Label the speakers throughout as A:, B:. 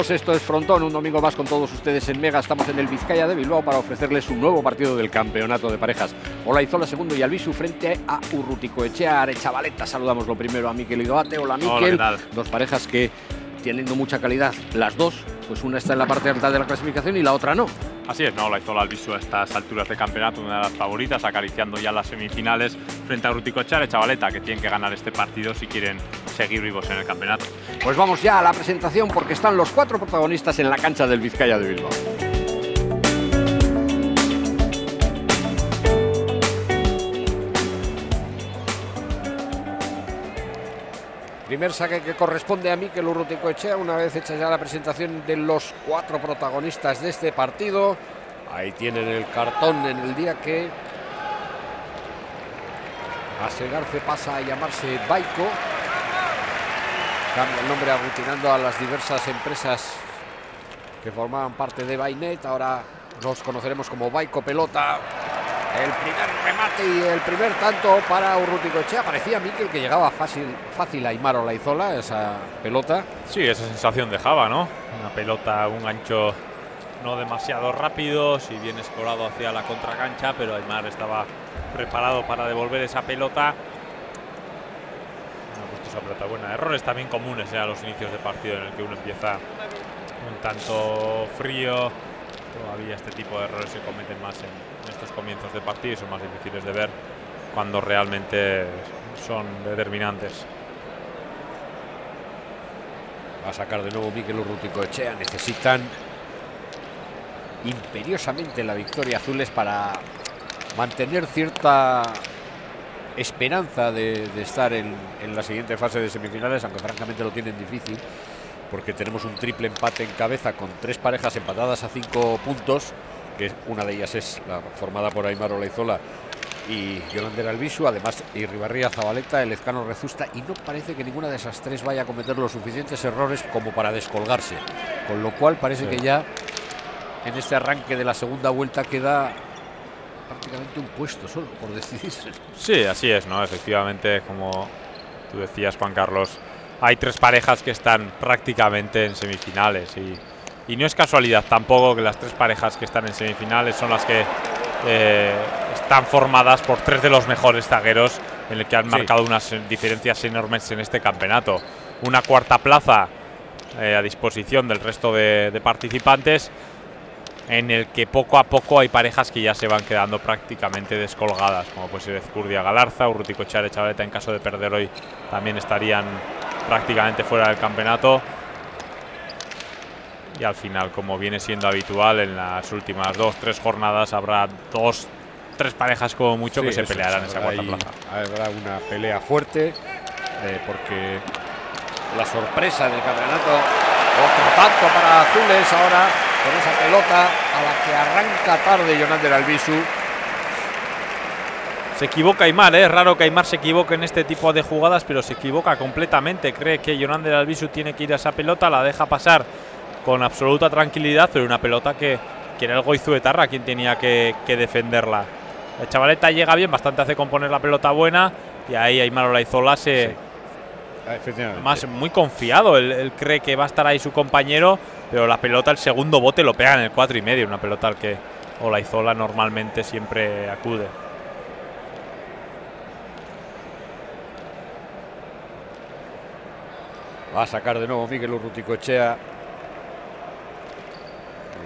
A: Saludos, esto es Frontón, un domingo más con todos ustedes en Mega. Estamos en el Vizcaya de Bilbao para ofrecerles un nuevo partido del campeonato de parejas. Hola Izola segundo y Albisu frente a Urrutico Echea, Arechavaleta. Saludamos lo primero a Miquel Idoate. Hola Miquel. Dos parejas que teniendo mucha calidad, las dos, pues una está en la parte alta de la clasificación y la otra no.
B: Así es, no, la Izola Albisu a estas alturas de campeonato, una de las favoritas, acariciando ya las semifinales frente a Urrutico Echea, Arechavaleta, que tienen que ganar este partido si quieren seguir vivos en el campeonato.
A: Pues vamos ya a la presentación porque están los cuatro protagonistas en la cancha del Vizcaya de Bilbao. Primer saque que corresponde a Mikel Urrutico Echea, una vez hecha ya la presentación de los cuatro protagonistas de este partido. Ahí tienen el cartón en el día que Asegarce pasa a llamarse Baiko. Cambia el nombre aglutinando a las diversas empresas que formaban parte de Bainet. Ahora los conoceremos como Baiko Pelota. El primer remate y el primer tanto para Urrutico Echea. Parecía a Miquel que llegaba fácil, fácil a Aymar Olaizola esa pelota.
B: Sí, esa sensación dejaba, ¿no? Una pelota, un gancho no demasiado rápido, si bien escorado hacia la contracancha, pero Aymar estaba preparado para devolver esa pelota. No ha puesto buena. Errores también comunes a los inicios de partido en el que uno empieza un tanto frío. Todavía este tipo de errores se cometen más en, comienzos de partido y son más difíciles de ver cuando realmente son determinantes.
A: Va a sacar de nuevo Miguel Urrutico Echea. Necesitan imperiosamente la victoria azules para mantener cierta esperanza de, de estar en, en, la siguiente fase de semifinales, aunque francamente lo tienen difícil, porque tenemos un triple empate en cabeza con tres parejas empatadas a cinco puntos, que una de ellas es la formada por Aymar Olaizola y Yolander Albisu, además Irribarría Zabaleta, el Ezcano Rezusta, y no parece que ninguna de esas tres vaya a cometer los suficientes errores como para descolgarse, con lo cual parece sí. que ya en este arranque de la segunda vuelta queda prácticamente un puesto solo por decidirse.
B: Sí, así es, ¿no? Efectivamente, como tú decías, Juan Carlos, hay tres parejas que están prácticamente en semifinales y, y no es casualidad tampoco que las tres parejas que están en semifinales son las que eh, están formadas por tres de los mejores zagueros en el que han sí. marcado unas diferencias enormes en este campeonato. Una cuarta plaza eh, a disposición del resto de, de participantes en el que poco a poco hay parejas que ya se van quedando prácticamente descolgadas, como puede ser Ezcurdia Galarza, Urrutico Chare Chavaleta, en caso de perder hoy también estarían prácticamente fuera del campeonato. Y al final, como viene siendo habitual, en las últimas dos, tres jornadas habrá dos, tres parejas como mucho sí, que se pelearán esa cuarta plaza.
A: Habrá una pelea fuerte, eh, porque la sorpresa del campeonato, otro tanto para Azules ahora con esa pelota a la que arranca tarde Jonander Albisu.
B: Se equivoca Aymar, ¿eh? es raro que Aymar se equivoque en este tipo de jugadas, pero se equivoca completamente. Cree que Jonander Albisu tiene que ir a esa pelota, la deja pasar con absoluta tranquilidad, pero una pelota que, que era el Goizuetarra quien tenía que, que, defenderla. La chavaleta llega bien, bastante hace componer la pelota buena, y ahí Aymar Olaizola se. Sí. Más muy confiado, él, él cree que va a estar ahí su compañero, pero la pelota, el segundo bote lo pega en el 4 y medio, una pelota al que Olaizola normalmente siempre acude.
A: Va a sacar de nuevo Miguel Urruticoechea.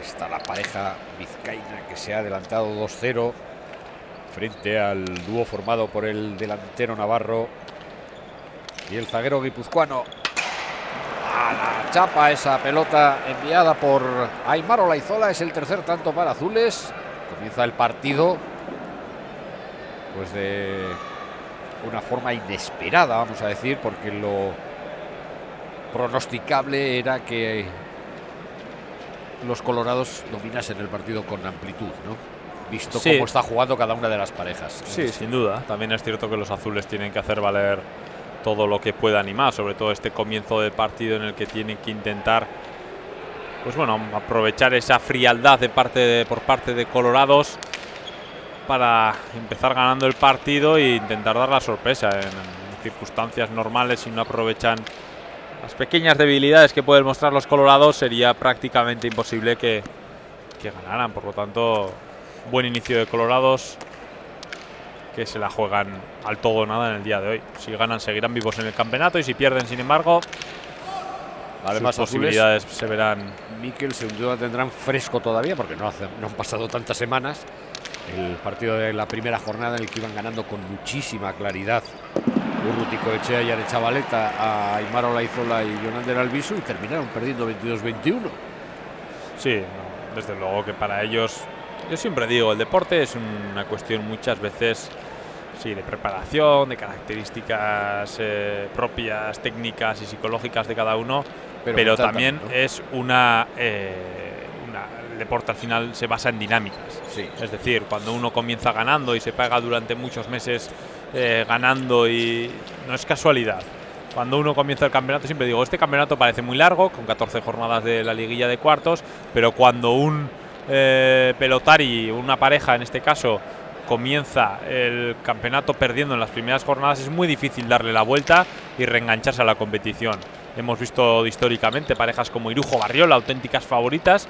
A: Está la pareja vizcaína que se ha adelantado 2-0 frente al dúo formado por el delantero Navarro y el zaguero guipuzcoano a la chapa esa pelota enviada por Aymar Olaizola. Es el tercer tanto para Azules. Comienza el partido pues de una forma inesperada, vamos a decir, porque lo pronosticable era que los colorados dominasen el partido con amplitud, ¿no? Visto sí. cómo está jugando cada una de las parejas.
B: Sí, sin duda. También es cierto que los azules tienen que hacer valer todo lo que pueda animar, sobre todo este comienzo de partido en el que tienen que intentar pues bueno, aprovechar esa frialdad de parte de, por parte de Colorados para empezar ganando el partido e intentar dar la sorpresa en, en circunstancias normales si no aprovechan las pequeñas debilidades que pueden mostrar los colorados, sería prácticamente imposible que, que ganaran. Por lo tanto, buen inicio de colorados que se la juegan al todo o nada en el día de hoy. Si ganan, seguirán vivos en el campeonato y si pierden, sin embargo, Además, sus posibilidades se verán.
A: Mikel sin duda tendrán fresco todavía porque no, no han pasado tantas semanas. El partido de la primera jornada en el que iban ganando con muchísima claridad Urrutico Echea y Arechavaleta a Aymar Olaizola y Jonander Albisu y terminaron perdiendo 22-21.
B: Sí, desde luego que para ellos, yo siempre digo, el deporte es una cuestión muchas veces sí, de preparación, de características eh, propias, técnicas y psicológicas de cada uno, pero, también, es una, eh, una, El deporte al final se basa en dinámicas.
A: Sí.
B: Es decir, cuando uno comienza ganando y se paga durante muchos meses eh, ganando y no es casualidad. Cuando uno comienza el campeonato, siempre digo, este campeonato parece muy largo, con 14 jornadas de la liguilla de cuartos, pero cuando un eh, pelotari, una pareja en este caso, comienza el campeonato perdiendo en las primeras jornadas, es muy difícil darle la vuelta y reengancharse a la competición. Hemos visto históricamente parejas como Irujo Barriola, auténticas favoritas,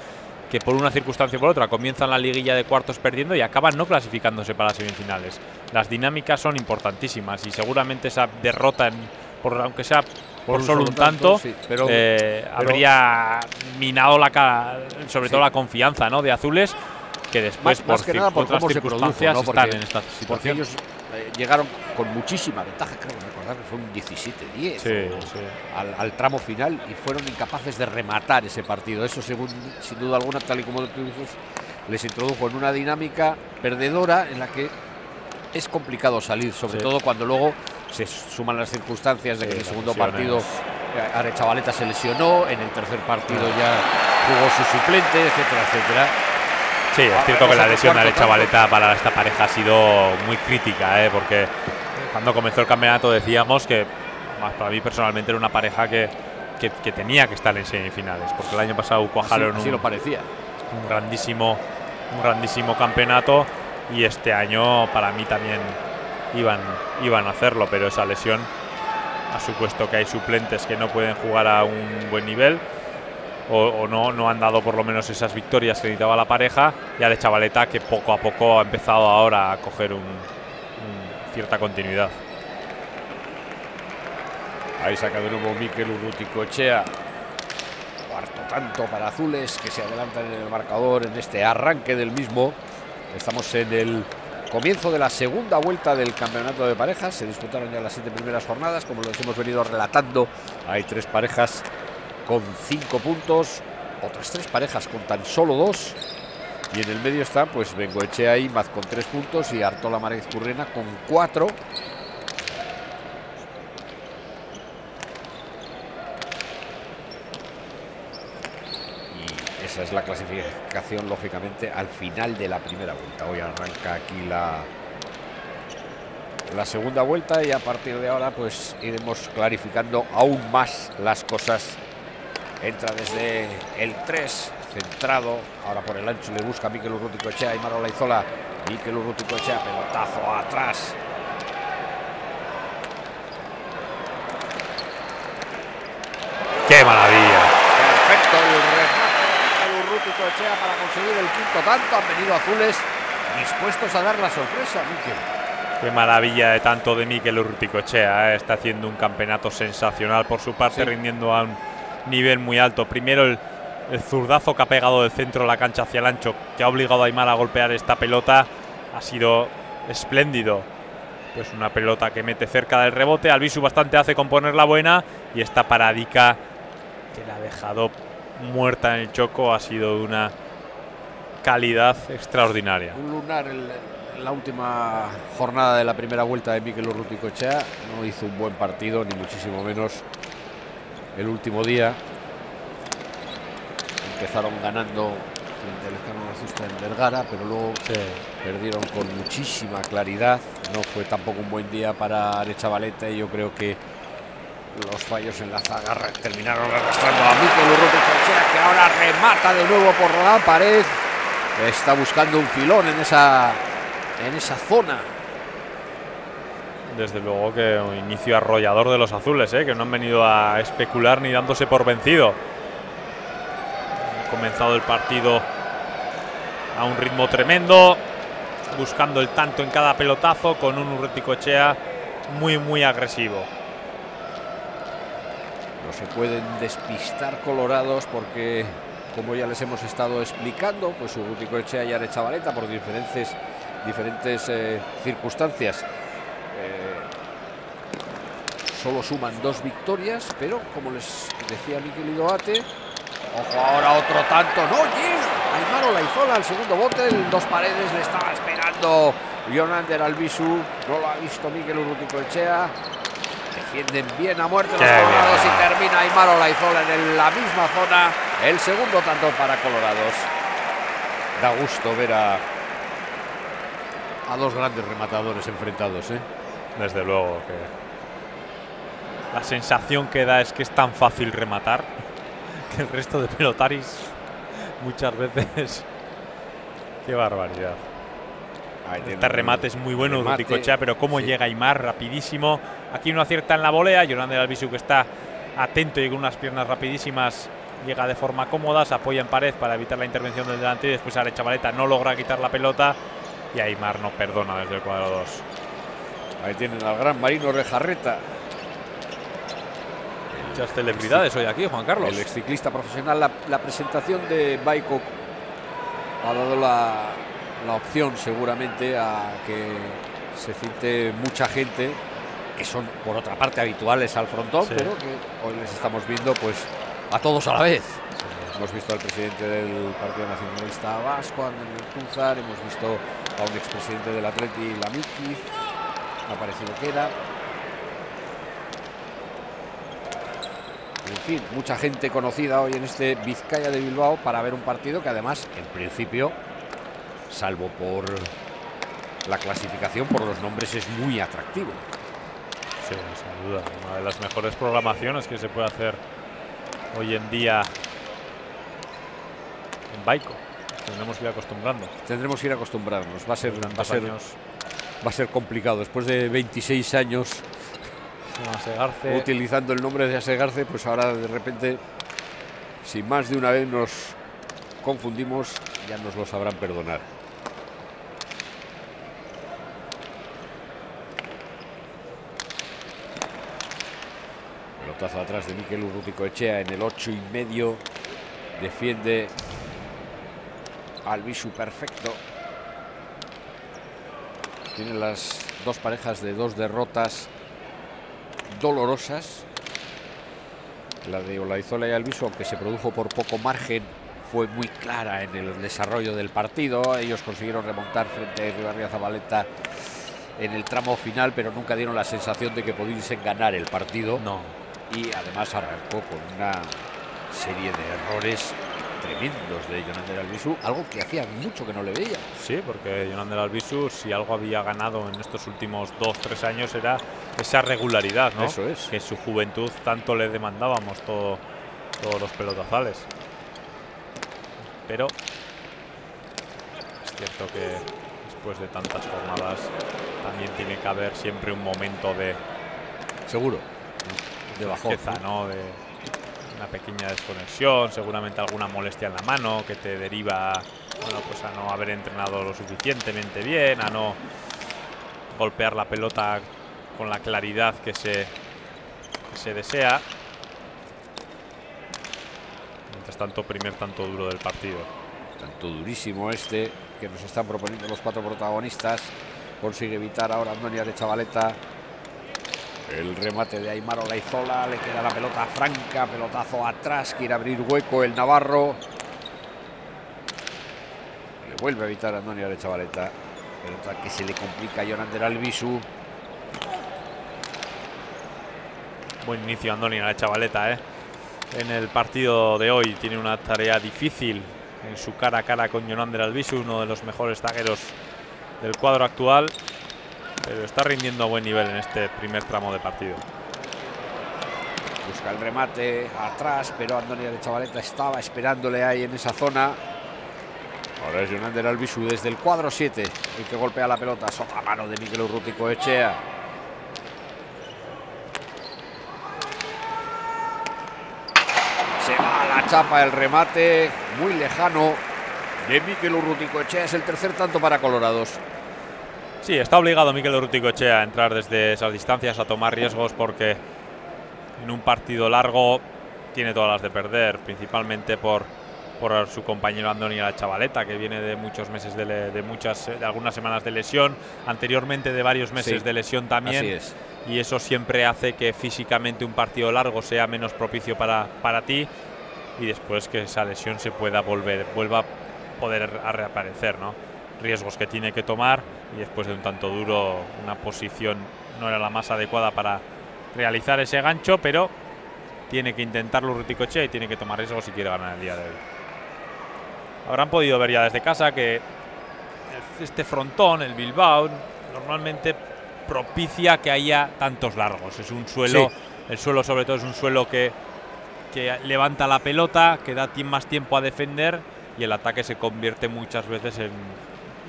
B: que por una circunstancia o por otra comienzan la liguilla de cuartos perdiendo y acaban no clasificándose para las semifinales. Las dinámicas son importantísimas y seguramente esa derrota, por, aunque sea por, solo un tanto, eh, habría minado la sobre todo la confianza ¿no? de Azules que después por, otras circunstancias están en esta situación.
A: Porque ellos llegaron con muchísima ventaja, creo recordar que fue un 17-10 al, tramo final y fueron incapaces de rematar ese partido. Eso, según, sin duda alguna, tal y como tú dices, les introdujo en una dinámica perdedora en la que es complicado salir, sobre todo cuando luego se suman las circunstancias de que en el segundo partido eh, Arechavaleta se lesionó, en el tercer partido ya jugó su suplente, etcétera, etcétera.
B: Sí, es cierto que la lesión de Chavaleta para esta pareja ha sido muy crítica, ¿eh? porque cuando comenzó el campeonato decíamos que, más para mí personalmente, era una pareja que, que, tenía que estar en semifinales, porque el año pasado cuajaron
A: un, lo parecía.
B: un grandísimo un grandísimo campeonato y este año para mí también iban, iban a hacerlo, pero esa lesión ha supuesto que hay suplentes que no pueden jugar a un buen nivel o, no, no han dado por lo menos esas victorias que necesitaba la pareja y a Chavaleta que poco a poco ha empezado ahora a coger un, cierta continuidad.
A: Ahí saca de nuevo Miquel Urruticochea. Cuarto tanto para Azules que se adelantan en el marcador en este arranque del mismo. Estamos en el comienzo de la segunda vuelta del campeonato de parejas. Se disputaron ya las siete primeras jornadas, como los hemos venido relatando. Hay tres parejas con cinco puntos, otras tres parejas con tan solo dos. Y en el medio está pues Bengoechea y Maz con tres puntos y Artola Márquez Currena con cuatro. Y esa es la clasificación, lógicamente, al final de la primera vuelta. Hoy arranca aquí la, la segunda vuelta y a partir de ahora pues iremos clarificando aún más las cosas Entra desde el 3, centrado. Ahora por el ancho le busca Miquel Urruticoechea y Marola Izola. Miquel Urruticoechea, pelotazo atrás.
B: ¡Qué maravilla!
A: Perfecto el remate Urruticoechea para conseguir el quinto tanto. Han venido azules dispuestos a dar la sorpresa, Miquel.
B: Qué maravilla de tanto de Miquel Urruticoechea. ¿eh? Está haciendo un campeonato sensacional por su parte, rindiendo a un nivel muy alto. Primero el, zurdazo que ha pegado del centro de la cancha hacia el ancho, que ha obligado a Aymar a golpear esta pelota, ha sido espléndido. Pues una pelota que mete cerca del rebote. Albisu bastante hace con la buena. Y esta paradica que la ha dejado muerta en el choco ha sido de una calidad extraordinaria.
A: Un lunar la última jornada de la primera vuelta de Miquel Urruticochea. No hizo un buen partido, ni muchísimo menos el último día. Empezaron ganando frente al Lejano Azusta en Vergara, pero luego perdieron con muchísima claridad. No fue tampoco un buen día para Arechavaleta y yo creo que los fallos en la zaga terminaron arrastrando a Mikel Urrutia que ahora remata de nuevo por la pared. Está buscando un filón en esa, en esa zona
B: Desde luego que un inicio arrollador de los azules, ¿eh? que no han venido a especular ni dándose por vencido. Ha comenzado el partido a un ritmo tremendo, buscando el tanto en cada pelotazo con un Urruticoechea muy, muy agresivo.
A: No se pueden despistar colorados porque, como ya les hemos estado explicando, pues Urruticoechea y Arechavaleta por diferentes, diferentes eh, circunstancias solo suman dos victorias, pero como les decía Miguel Idoate, ojo ahora otro tanto, no, Gil, Aymar Olaizola al segundo bote, el dos paredes le estaba esperando Jonander Albisu, no lo ha visto Miguel Urruticoechea, defienden bien a muerte los colorados y termina Aymar Olaizola en la misma zona, el segundo tanto para colorados. Da gusto ver a, a dos grandes rematadores enfrentados, ¿eh?
B: Desde luego que la sensación que da es que es tan fácil rematar que el resto de pelotaris muchas veces. Qué barbaridad.
A: Ahí
B: Este remate es muy bueno,
A: remate,
B: Urruticoechea, pero cómo
A: sí.
B: llega Aymar rapidísimo. Aquí no acierta en la volea. Yonander Albisu que está atento y con unas piernas rapidísimas llega de forma cómoda, se apoya en pared para evitar la intervención del delantero y después Ale Chavaleta no logra quitar la pelota y Aymar no perdona desde el cuadro 2.
A: Ahí tienen al gran Marino Rejarreta,
B: Muchas celebridades hoy aquí, Juan Carlos.
A: el exciclista profesional. La, la presentación de Baiko ha dado la, la opción seguramente a que se cite mucha gente que son por otra parte habituales al frontón,
B: Sí.
A: pero que hoy les estamos viendo pues a todos a la vez. Hemos visto al presidente del Partido Nacionalista Vasco, a Antonio Cúzar, hemos visto a un expresidente del Atleti, Lamiki, ha parecido que En fin, mucha gente conocida hoy en este Vizcaya de Bilbao para ver un partido que además, en principio, salvo por la clasificación, por los nombres, es muy atractivo.
B: Sí, sin duda. Una de las mejores programaciones que se puede hacer hoy en día en Baiko. Tendremos que ir acostumbrando.
A: Tendremos que ir acostumbrarnos. Va a ser, va a ser, va a ser complicado. Después de 26 años
B: Asegarce.
A: utilizando el nombre de Asegarce, pues ahora de repente, si más de una vez nos confundimos, ya nos lo sabrán perdonar. Pelotazo atrás de Miquel Urruticoechea en el 8 y medio. Defiende al Bisu perfecto. Tienen las dos parejas de dos derrotas dolorosas. La de Olaizola y Alviso, aunque se produjo por poco margen, fue muy clara en el desarrollo del partido. Ellos consiguieron remontar frente a Ribarria Zabaleta en el tramo final, pero nunca dieron la sensación de que pudiesen ganar el partido.
B: No.
A: Y además arrancó con una serie de errores tremendos de Jonander Albisu, algo que hacía mucho que no le veía.
B: Sí, porque Jonander Albisu, si algo había ganado en estos últimos dos, tres años, era esa regularidad, ¿no?
A: Eso es.
B: Que en su juventud tanto le demandábamos todo, todos los pelotazales. Pero es cierto que después de tantas jornadas también tiene que haber siempre un momento de
A: Seguro. De
B: flaqueza, ¿no? De una pequeña desconexión, seguramente alguna molestia en la mano que te deriva bueno, pues a no haber entrenado lo suficientemente bien, a no golpear la pelota con la claridad que se, se desea. Mientras tanto, primer tanto duro del partido.
A: Tanto durísimo este que nos están proponiendo los cuatro protagonistas. Consigue evitar ahora Andoni Arechavaleta. El remate de Aymar Olaizola. Le queda la pelota franca. Pelotazo atrás. Quiere abrir hueco el Navarro. Le vuelve a evitar Andoni Arechavaleta. Pelota que se le complica a Jonander Albisu.
B: Buen inicio Andoni a la chavaleta, ¿eh? En el partido de hoy tiene una tarea difícil en su cara a cara con Jonander Albisu, uno de los mejores zagueros del cuadro actual, pero está rindiendo a buen nivel en este primer tramo de partido.
A: Busca el remate atrás, pero Antonio de Chavaleta estaba esperándole ahí en esa zona. Ahora es Jonander Albisu desde el cuadro 7, el que golpea la pelota. Sota mano de Miguel Urrutico Echea. Se va a la chapa el remate, muy lejano de Miquel Urrutico Echea. Es el tercer tanto para Colorados.
B: Sí, está obligado Miquel Urruticoechea a entrar desde esas distancias, a tomar riesgos porque en un partido largo tiene todas las de perder, principalmente por, por su compañero Andoni La Chavaleta, que viene de muchos meses de, muchas de algunas semanas de lesión, anteriormente de varios meses de lesión también. Y eso siempre hace que físicamente un partido largo sea menos propicio para, para ti y después que esa lesión se pueda volver, vuelva a poder a reaparecer, ¿no? Riesgos que tiene que tomar y después de un tanto duro, una posición no era la más adecuada para realizar ese gancho, pero tiene que intentarlo Ruticoche y tiene que tomar riesgos si quiere ganar el día de hoy. Habrán podido ver ya desde casa que este frontón, el Bilbao, normalmente propicia que haya tantos largos. Es un suelo, el suelo sobre todo es un suelo que, que levanta la pelota, que da más tiempo a defender y el ataque se convierte muchas veces en,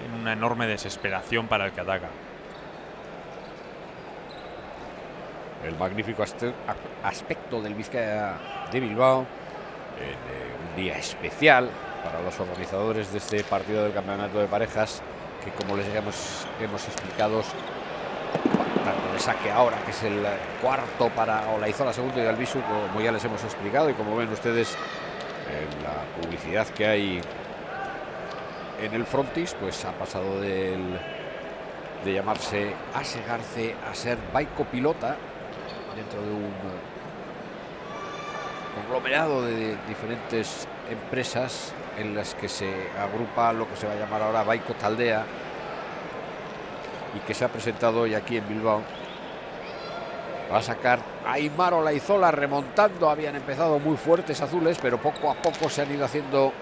B: en una enorme desesperación para el que ataca.
A: El magnífico aspecto del Vizcaya de Bilbao eh, un día especial para los organizadores de este partido del campeonato de parejas que como les hemos, hemos explicado tanto de saque ahora que es el cuarto para Olaizola segundo y Albisu como ya les hemos explicado y como ven ustedes en la publicidad que hay en el frontis pues ha pasado del, de llamarse Asegarce a ser Baico Pilota dentro de un conglomerado de diferentes empresas en las que se agrupa lo que se va a llamar ahora Baico Taldea y que se ha presentado hoy aquí en Bilbao. Va a sacar a Aymar Olaizola remontando. Habían empezado muy fuertes azules, pero poco a poco se han ido haciendo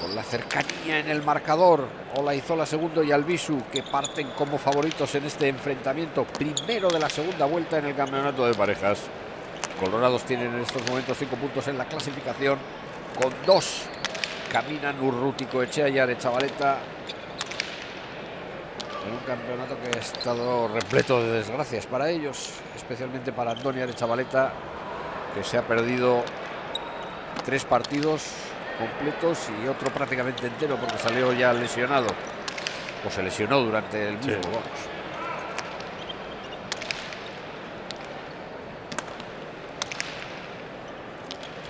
A: con la cercanía en el marcador. Olaizola segundo y Albisu que parten como favoritos en este enfrentamiento primero de la segunda vuelta en el campeonato de parejas. Colorados tienen en estos momentos cinco puntos en la clasificación con dos caminan Urrutico Echea y Arechavaleta en un campeonato que ha estado repleto de desgracias para ellos, especialmente para Andoni Arechavaleta, que se ha perdido tres partidos completos y otro prácticamente entero porque salió ya lesionado o se lesionó durante el mismo.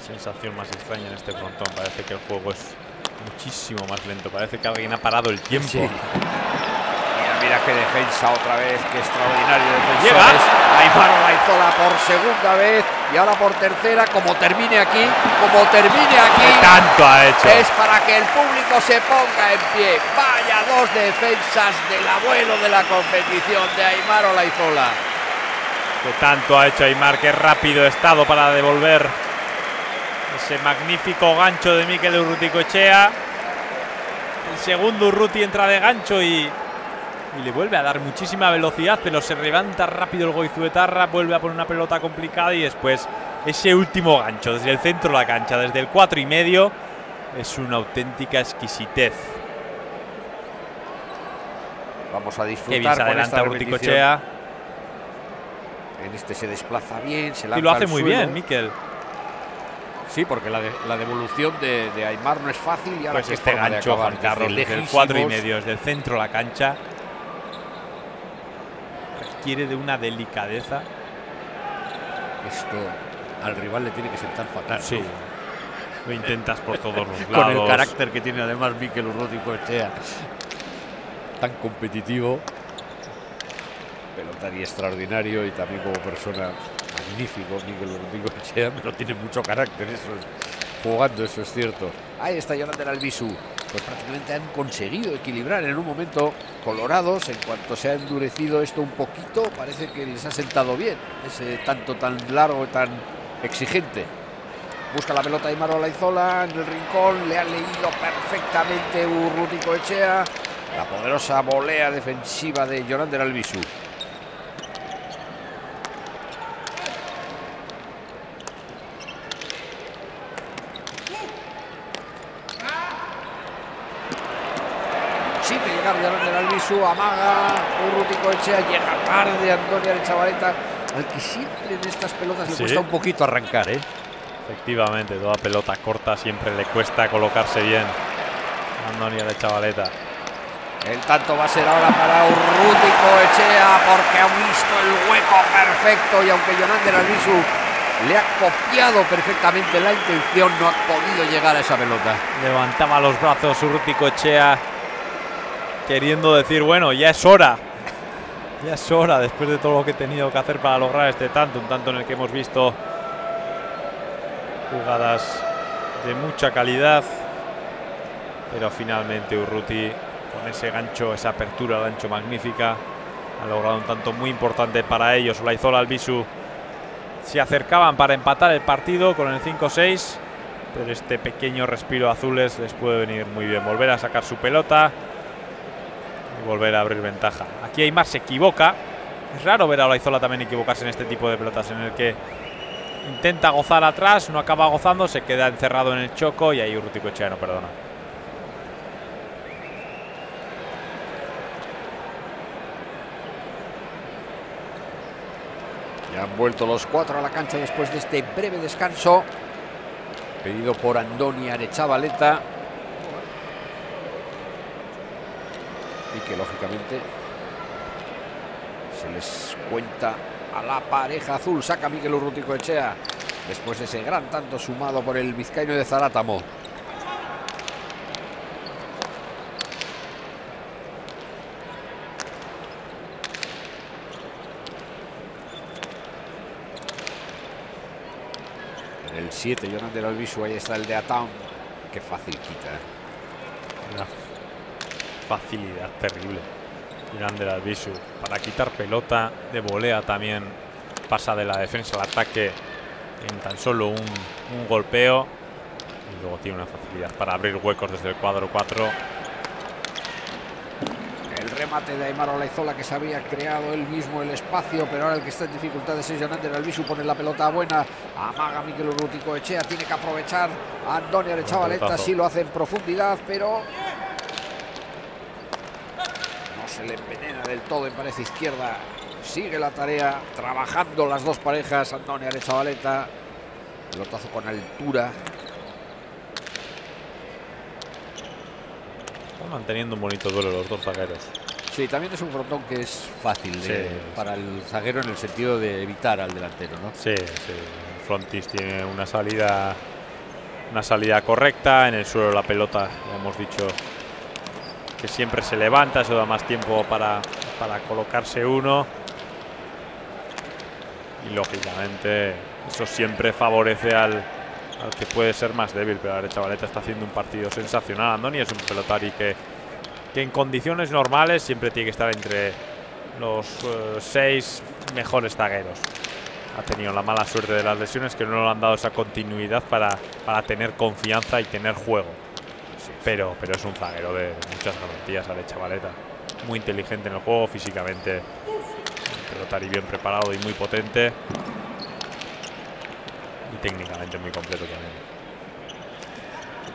B: Sensación más extraña en este frontón. Parece que el juego es muchísimo más lento. Parece que alguien ha parado el tiempo.
A: Mira qué defensa otra vez, qué extraordinario defensores. Aymar Olaizola por segunda vez y ahora por tercera, como termine aquí, como termine aquí.
B: tanto ha hecho?
A: Es para que el público se ponga en pie. Vaya dos defensas del abuelo de la competición de Aymar Olaizola.
B: Que tanto ha hecho Aymar, qué rápido ha estado para devolver ese magnífico gancho de Miquel Urruticoechea. El segundo Urruti entra de gancho y y le vuelve a dar muchísima velocidad, pero se levanta rápido el Goizuetarra, vuelve a poner una pelota complicada y después ese último gancho desde el centro de la cancha, desde el 4 y medio, es una auténtica exquisitez.
A: Vamos a disfrutar
B: bien se adelanta
A: En este se desplaza bien, se
B: Y lo hace muy bien, Miquel.
A: Sí, porque la, devolución de, Aymar no es fácil y ahora
B: pues este gancho, Juan Carlos, desde el 4 y medio, desde el centro de la cancha quiere de una delicadeza.
A: Esto al rival le tiene que sentar fatal.
B: Sí. Lo intentas por todos los lados.
A: Con el carácter que tiene además Mikel Urruti Coechea. Tan competitivo. Pelotario extraordinario y también como persona magnífico Mikel Urruti Coechea, pero tiene mucho carácter. Eso jugando, eso es cierto. Ahí está Jonathan Albisu pues prácticamente han conseguido equilibrar en un momento colorados. En cuanto se ha endurecido esto un poquito, parece que les ha sentado bien ese tanto tan largo tan exigente. Busca la pelota de Maro Laizola en el rincón, le ha leído perfectamente Urrutico Echea. La poderosa volea defensiva de Yonander Albisu. Albisu, amaga, Urrutico Echea, llega tarde Antonio de Chavaleta, al que siempre en estas pelotas le cuesta un poquito arrancar, ¿eh?
B: Efectivamente, toda pelota corta siempre le cuesta colocarse bien. Andonia de Chavaleta.
A: El tanto va a ser ahora para Urruti Echea porque ha visto el hueco perfecto y aunque Jonander Albisu le ha copiado perfectamente la intención, no ha podido llegar a esa pelota.
B: Levantaba los brazos Urruti Echea queriendo decir, bueno, ya es hora. Ya es hora después de todo lo que he tenido que hacer para lograr este tanto, un tanto en el que hemos visto jugadas de mucha calidad, pero finalmente Urruti con ese gancho, esa apertura gancho magnífica, ha logrado un tanto muy importante para ellos. Olaizola Albisu se acercaban para empatar el partido con el 5-6, pero este pequeño respiro azules les puede venir muy bien. Volver a sacar su pelota volver a abrir ventaja. Aquí Aymar se equivoca. Es raro ver a Olaizola también equivocarse en este tipo de pelotas en el que intenta gozar atrás, no acaba gozando, se queda encerrado en el choco y ahí Urruti Cochea no perdona.
A: Ya han vuelto los cuatro a la cancha después de este breve descanso. Pedido por Andoni Arechavaleta. Que lógicamente se les cuenta a la pareja azul. Saca Miguel Urrutico Echea después de ese gran tanto sumado por el vizcaíno de Zarátamo. En el 7, Jonathan Albisu, ahí está el de Atam. Qué fácil quita.
B: Una facilidad terrible. Grande Albisu. Para quitar pelota de volea también pasa de la defensa al ataque en tan solo un, golpeo. Y luego tiene una facilidad para abrir huecos desde el cuadro 4.
A: El remate de Aymar Olaizola que se había creado él mismo el espacio, pero ahora el que está en dificultades es Jonander Albisu, pone la pelota buena, amaga Miguel Urrutico Echea, tiene que aprovechar a Antonio Chavaleta, sí lo hace en profundidad, pero se le envenena del todo en pared izquierda. Sigue la tarea, trabajando las dos parejas, Antonia de Chavaleta. Pelotazo con altura.
B: Están manteniendo un bonito duelo los dos zagueros.
A: Sí, también es un frontón que es fácil para el zaguero en el sentido de evitar al delantero, ¿no?
B: Sí, sí. Frontis tiene una salida una salida correcta. En el suelo la pelota, ya hemos dicho, siempre se levanta, se da más tiempo para, para colocarse uno. Y lógicamente eso siempre favorece al, que puede ser más débil, pero la Chavaleta está haciendo un partido sensacional. Andoni es un pelotari que, que en condiciones normales siempre tiene que estar entre los uh, seis mejores zagueros. Ha tenido la mala suerte de las lesiones que no le han dado esa continuidad para, para tener confianza y tener juego pero, pero es un zaguero de muchas garantías, Ale Chavaleta. Muy inteligente en el juego, físicamente. Pelotari bien preparado y muy potente. Y técnicamente muy completo también.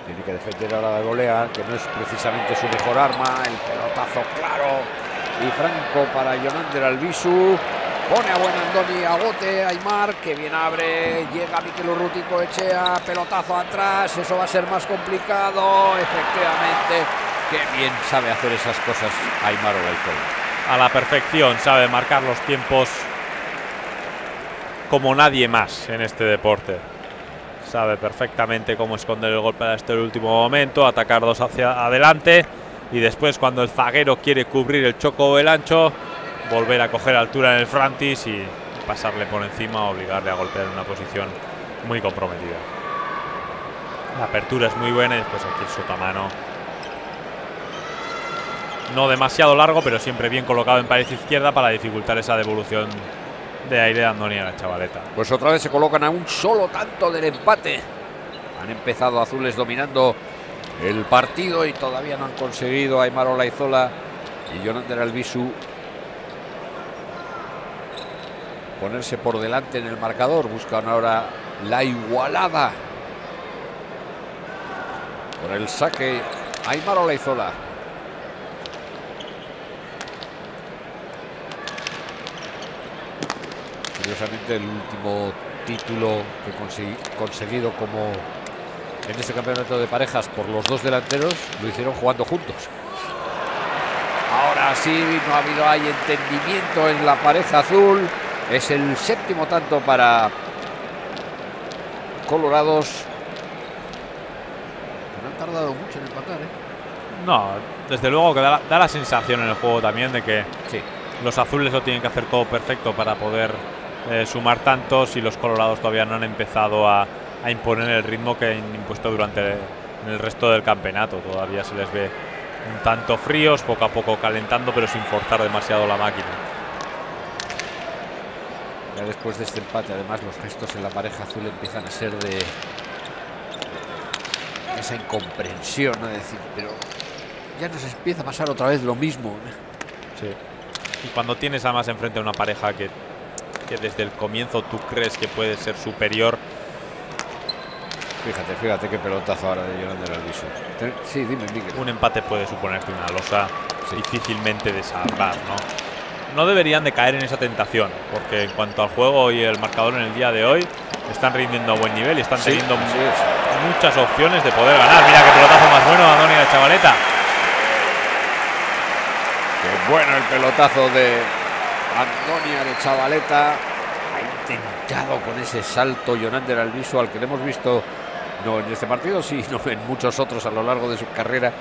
A: Tiene que defender ahora de golea, que no es precisamente su mejor arma. El pelotazo claro y franco para Yonander Albisu. Pone a buen Andoni Agote, Aymar, que bien abre, llega Miquel Urrutico Echea, pelotazo atrás, eso va a ser más complicado, efectivamente, qué bien sabe hacer esas cosas Aymar Olaizola.
B: A la perfección, sabe marcar los tiempos como nadie más en este deporte. Sabe perfectamente cómo esconder el golpe hasta el último momento, atacar dos hacia adelante y después cuando el zaguero quiere cubrir el choco o el ancho, volver a coger altura en el frontis y pasarle por encima, obligarle a golpear en una posición muy comprometida. La apertura es muy buena y después aquí el sotamano. No demasiado largo, pero siempre bien colocado en pared izquierda para dificultar esa devolución de aire de Andoni a la chavaleta.
A: Pues otra vez se colocan a un solo tanto del empate. Han empezado azules dominando el partido y todavía no han conseguido Aymar Olaizola y Jonathan Albisu ponerse por delante en el marcador. Buscan ahora la igualada. Por el saque Aymar Olaizola. Curiosamente, el último título que consegui- conseguido como en este campeonato de parejas por los dos delanteros lo hicieron jugando juntos. Ahora sí, no ha habido hay entendimiento en la pareja azul. Es el séptimo tanto para Colorados. No han tardado mucho en empatar, ¿eh?
B: No, desde luego que da la, da la sensación en el juego también de que
A: Sí.
B: los azules lo tienen que hacer todo perfecto para poder eh, sumar tantos y los colorados todavía no han empezado a, a imponer el ritmo que han impuesto durante el resto del campeonato. Todavía se les ve un tanto fríos, poco a poco calentando, pero sin forzar demasiado la máquina.
A: Ya después de este empate, además, los gestos en la pareja azul empiezan a ser de, de esa incomprensión, ¿no? De decir, pero ya nos empieza a pasar otra vez lo mismo.
B: Sí. Y cuando tienes además enfrente a una pareja que, que desde el comienzo tú crees que puede ser superior,
A: Fíjate, fíjate qué pelotazo ahora de Yolanda Alviso. Sí, dime, Miguel.
B: un empate puede suponerte una losa
A: Sí.
B: difícilmente de salvar, ¿no? No deberían de caer en esa tentación, porque en cuanto al juego y el marcador en el día de hoy, están rindiendo a buen nivel y están
A: Sí,
B: teniendo
A: es.
B: muchas opciones de poder ganar. Mira qué pelotazo más bueno, Andoni la chavaleta.
A: Qué bueno el pelotazo de Antonia de Chavaleta. Ha intentado con ese salto Yonander Alviso al que le hemos visto, no en este partido, sino en muchos otros a lo largo de su carrera,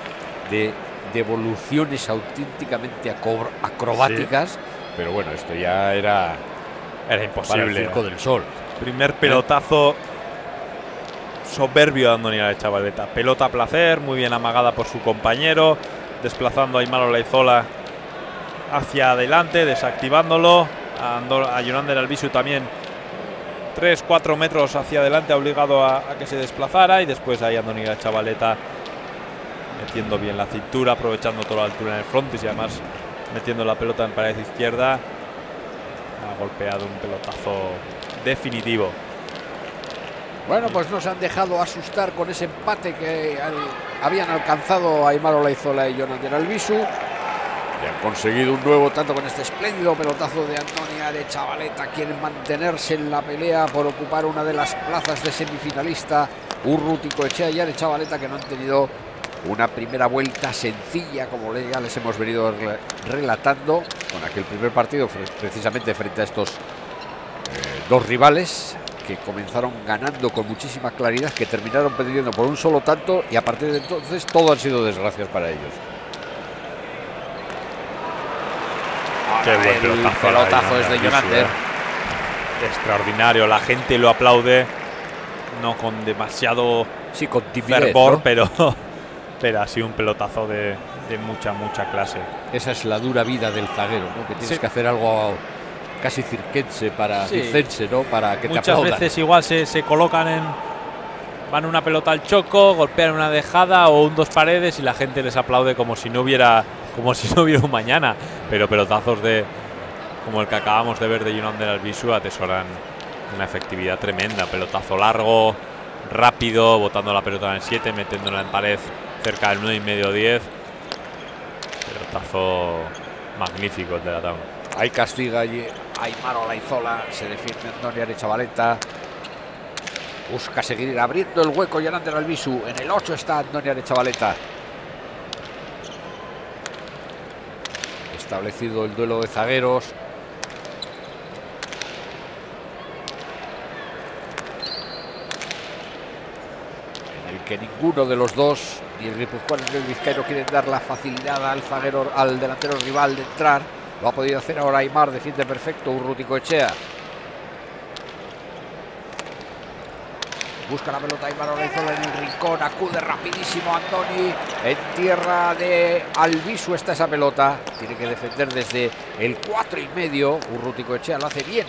A: de devoluciones auténticamente acro- acrobáticas. Pero bueno, esto ya era
B: Era
A: para el
B: imposible.
A: Circo del Sol.
B: Primer pelotazo soberbio de Andoni la chavaleta. Pelota a placer, muy bien amagada por su compañero, desplazando a Aymar Olaizola hacia adelante, desactivándolo. A, Ando- a Yonander Albisu también 3-4 metros hacia adelante, ha obligado a, a que se desplazara. Y después ahí Andoni la chavaleta metiendo bien la cintura, aprovechando toda la altura en el frontis y además metiendo la pelota en pared izquierda. Ha golpeado un pelotazo definitivo.
A: Bueno, pues nos han dejado asustar con ese empate que habían alcanzado Aymar Olaizola y Yonander Albisu. Y han conseguido un nuevo tanto con este espléndido pelotazo de Antonia de Chavaleta. Quieren mantenerse en la pelea por ocupar una de las plazas de semifinalista. Urrutico Echea y de Chavaleta que no han tenido una primera vuelta sencilla, como ya les hemos venido re- relatando, con aquel primer partido precisamente frente a estos eh, dos rivales que comenzaron ganando con muchísima claridad, que terminaron perdiendo por un solo tanto y a partir de entonces todo han sido desgracias para ellos.
B: Qué buen
A: el
B: pelotazo,
A: pelotazo es de
B: Albisu,
A: Jonander.
B: eh. Extraordinario, la gente lo aplaude, no con demasiado
A: Sí, con timidez,
B: fervor,
A: ¿no?
B: pero, pero ha sido un pelotazo de, de mucha, mucha clase.
A: Esa es la dura vida del zaguero, ¿no? Que tienes
B: Sí.
A: que hacer algo casi cirquense para
B: Sí.
A: circense, ¿no? Para que te
B: Muchas
A: aplaudan.
B: veces igual se, se colocan en... Van una pelota al choco, golpean una dejada o un dos paredes y la gente les aplaude como si no hubiera como si no hubiera un mañana. Pero pelotazos de como el que acabamos de ver de Yunander Albisu atesoran una efectividad tremenda. Pelotazo largo, rápido, botando la pelota en el 7, metiéndola en pared cerca del 9 y medio 10. Pelotazo magnífico de la Town.
A: Ahí castiga y Aymar Olaizola, se defiende Antonia de Chavaleta. Busca seguir abriendo el hueco Yonander Albisu. En el 8 está Antonia de Chavaleta. Establecido el duelo de zagueros. En el que ninguno de los dos, ni el guipuzcoano ni el vizcaíno, quieren dar la facilidad al zaguero, al delantero rival de entrar. Lo ha podido hacer ahora Aymar, defiende perfecto, Urrutico Echea. Busca la pelota Aymar Olaizola en el rincón, acude rapidísimo Antoni. En tierra de Albisu está esa pelota. Tiene que defender desde el 4 y medio. Urrutico Echea lo hace bien.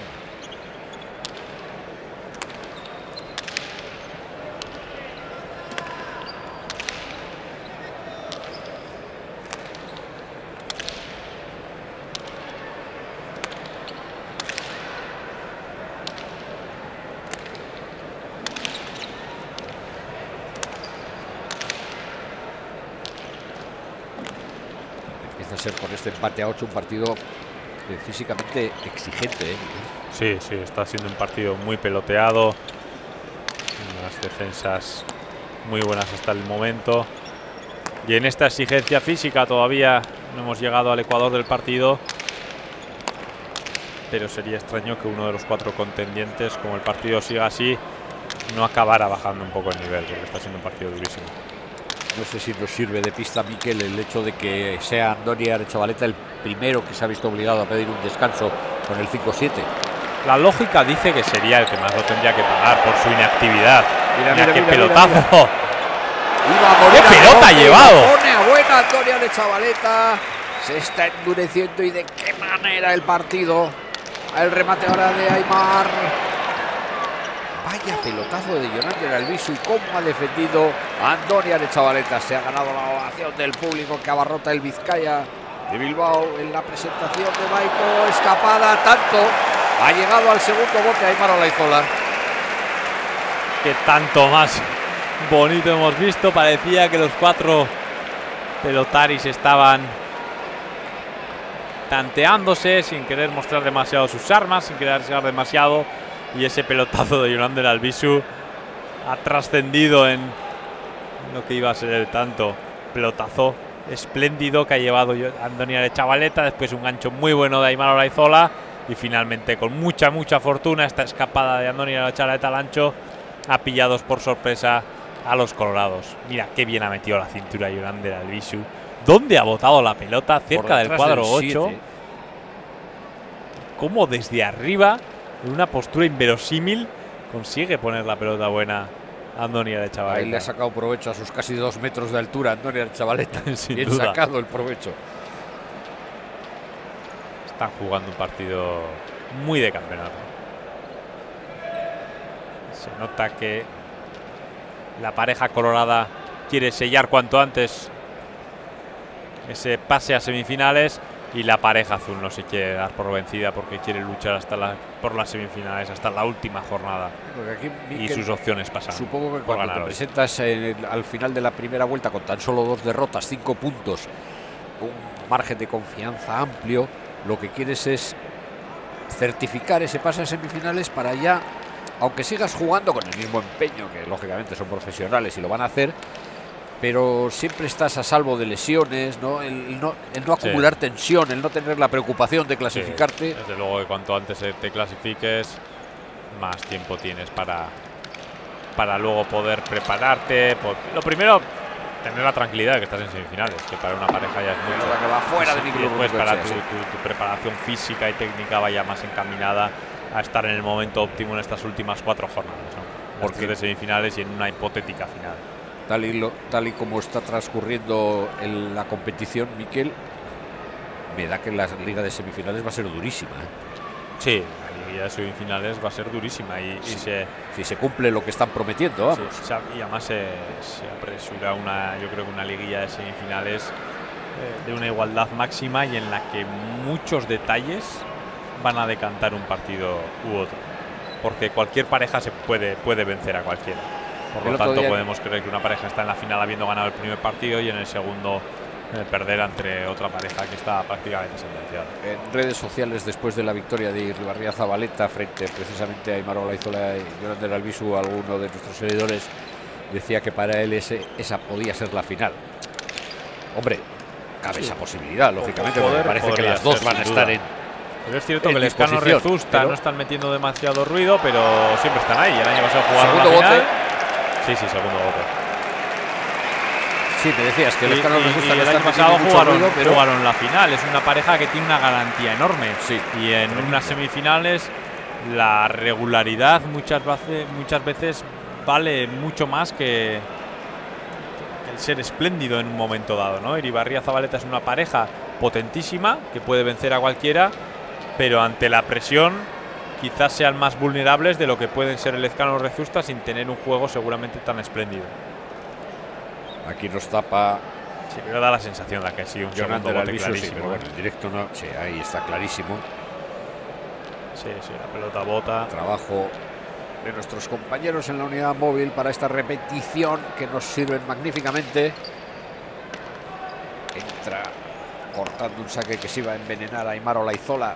A: Empieza a ser este empate a 8 un partido eh, físicamente exigente. ¿eh?
B: Sí, sí, está siendo un partido muy peloteado. Unas defensas muy buenas hasta el momento. Y en esta exigencia física todavía no hemos llegado al ecuador del partido. Pero sería extraño que uno de los cuatro contendientes, como el partido siga así, no acabara bajando un poco el nivel, porque está siendo un partido durísimo.
A: No sé si nos sirve de pista, Miquel, el hecho de que sea Andoni Arechavaleta el primero que se ha visto obligado a pedir un descanso con el 5-7.
B: La lógica dice que sería el que más lo tendría que pagar por su inactividad.
A: Mira,
B: Mira,
A: mira,
B: qué
A: mira,
B: pelotazo. ¡Qué pelota ha llevado!
A: Pone a buena Antonio de Chavaleta. Se está endureciendo y de qué manera el partido. El remate ahora de Aymar. Vaya pelotazo de Yolanda Albisu y cómo ha defendido a de Chavaleta. Se ha ganado la ovación del público que abarrota el Vizcaya de Bilbao en la presentación de Maico. Escapada tanto. Ha llegado al segundo bote Aymar Olaizola.
B: que tanto más bonito hemos visto. Parecía que los cuatro pelotaris estaban tanteándose sin querer mostrar demasiado sus armas, sin querer demasiado. Y ese pelotazo de Yolander Albisu ha trascendido en lo que iba a ser el tanto pelotazo espléndido que ha llevado Antonia de Chavaleta. Después un gancho muy bueno de Aymar Olaizola. Y finalmente, con mucha, mucha fortuna, esta escapada de Antonia de Chavaleta al ancho ha pillados por sorpresa a los colorados. Mira qué bien ha metido la cintura Yolander Albisu. ¿Dónde ha botado la pelota? Cerca del cuadro
A: del
B: 8.
A: siete.
B: Cómo desde arriba, en una postura inverosímil, consigue poner la pelota buena a Antonia de Chavaleta.
A: Ahí le ha sacado provecho a sus casi dos metros de altura Antonio Chavaleta.
B: Sin
A: Bien
B: duda.
A: sacado el provecho.
B: Están jugando un partido muy de campeonato. Se nota que la pareja colorada quiere sellar cuanto antes ese pase a semifinales y la pareja azul no se quiere dar por vencida porque quiere luchar hasta la, por las semifinales, hasta la última jornada
A: aquí,
B: y sus opciones pasan.
A: Supongo que cuando te presentas el- al final de la primera vuelta con tan solo dos derrotas, cinco puntos, un margen de confianza amplio, lo que quieres es certificar ese pase a semifinales para ya, aunque sigas jugando con el mismo empeño, que lógicamente son profesionales y lo van a hacer, pero siempre estás a salvo de lesiones, ¿no? El, no, el no
B: Sí.
A: acumular tensión, el no tener la preocupación de
B: Sí,
A: clasificarte.
B: desde luego que cuanto antes te- clasifiques, más tiempo tienes para, para luego poder prepararte. Lo primero, tener la tranquilidad de que estás en semifinales, que para una pareja ya es muy
A: Pelota que va fuera de
B: y
A: mi club,
B: después para tu,
A: sí.
B: tu- tu preparación física y técnica vaya más encaminada a estar en el momento óptimo en estas últimas cuatro jornadas. ¿no?
A: Porque-
B: de semifinales y en una hipotética final.
A: Tal y, lo- tal y como está transcurriendo el- la competición, Miquel, me da que la liga de semifinales va a ser durísima. ¿eh?
B: Sí, la liguilla de semifinales va a ser durísima y, y
A: Sí.
B: se,
A: Si se cumple lo que están prometiendo, vamos.
B: Sí, y además se, se apresura una, yo creo que una liguilla de semifinales eh, de una igualdad máxima y en la que muchos detalles van a decantar un partido u otro. Porque cualquier pareja se puede, puede vencer a cualquiera. Por
A: El
B: lo tanto,
A: día-
B: podemos creer que una pareja está en la final habiendo ganado el primer partido y en el segundo eh, perder entre otra pareja que está prácticamente sentenciada.
A: En redes sociales, después de la victoria de Irribarría Zabaleta frente precisamente a Aymar Olaizola y Yolanda Albisu, alguno de nuestros seguidores decía que para él ese, esa podía ser la final. Hombre, cabe esa posibilidad, lógicamente,
B: Poder
A: parece que las dos
B: ser,
A: van a estar en,
B: Pero es cierto
A: en
B: que el Escano
A: pero-
B: no están metiendo demasiado ruido, pero siempre están ahí. El año pasado jugaron la final.
A: bote.
B: Sí, sí, segundo bote.
A: Sí, me decías que
B: Y,
A: los canos les gusta
B: el año pasado jugaron,
A: ruido, pero
B: jugaron la final. Es una pareja que tiene una garantía enorme.
A: Sí,
B: Y en unas semifinales la regularidad muchas veces, muchas veces vale mucho más que, que el ser espléndido en un momento dado. ¿no? Iribarría Zabaleta es una pareja potentísima que puede vencer a cualquiera, pero ante la presión quizás sean más vulnerables de lo que pueden ser el Ezcano Rezusta sin tener un juego seguramente tan espléndido.
A: aquí nos tapa
B: Sí, pero da la sensación de que sí, un segundo bote
A: sí,
B: clarísimo.
A: pero
B: ¿eh?
A: bueno, en directo no, sí, ahí está clarísimo.
B: Sí, sí, la pelota bota.
A: Trabajo de nuestros compañeros en la unidad móvil para esta repetición que nos sirven magníficamente. Entra cortando un saque que se iba a envenenar a Aymar Olaizola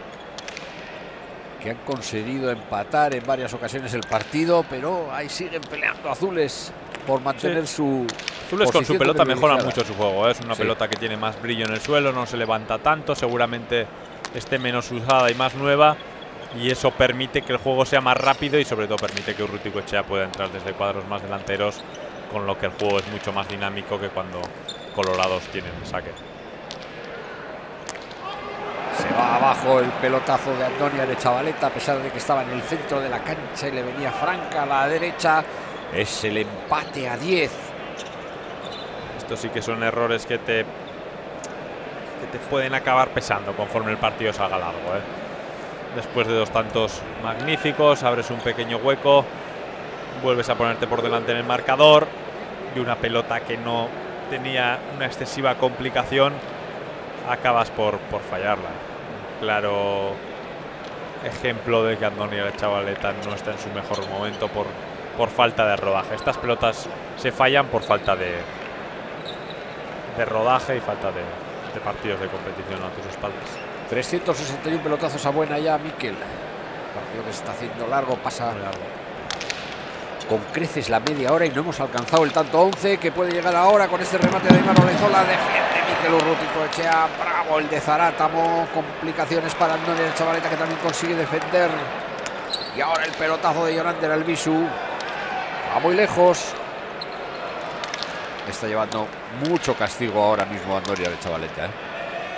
A: que han conseguido empatar en varias ocasiones el partido, pero ahí siguen peleando azules por mantener su.
B: Azules con su pelota mejora mucho su juego. ¿eh? Es una pelota que tiene más brillo en el suelo, no se levanta tanto, seguramente esté menos usada y más nueva. Y eso permite que el juego sea más rápido y sobre todo permite que Urruti Cochea pueda entrar desde cuadros más delanteros, con lo que el juego es mucho más dinámico que cuando Colorados tienen el saque.
A: Se va abajo el pelotazo de Antonia de Chavaleta, a pesar de que estaba en el centro de la cancha y le venía franca a la derecha. Es el empate a 10.
B: Estos sí que son errores que te, que te pueden acabar pesando conforme el partido salga largo. ¿eh? Después de dos tantos magníficos, abres un pequeño hueco, vuelves a ponerte por delante en el marcador y una pelota que no tenía una excesiva complicación acabas por, por fallarla. Claro ejemplo de que Antonio la chavaleta no está en su mejor momento por, por falta de rodaje. Estas pelotas se fallan por falta de, de rodaje y falta de, de partidos de competición a tus espaldas.
A: 361 pelotazos a buena ya, Miquel. Partido que se está haciendo largo, pasa largo. Con creces la media hora y no hemos alcanzado el tanto 11 que puede llegar ahora con este remate de Aymar Olezola. Defiende Miquel Urrutico Echea. Bravo el de Zarátamo. Complicaciones para Antonio el Chavaleta que también consigue defender. Y ahora el pelotazo de Yonander Albisu. Va muy lejos. Está llevando mucho castigo ahora mismo Andonia de Chavaleta. ¿eh?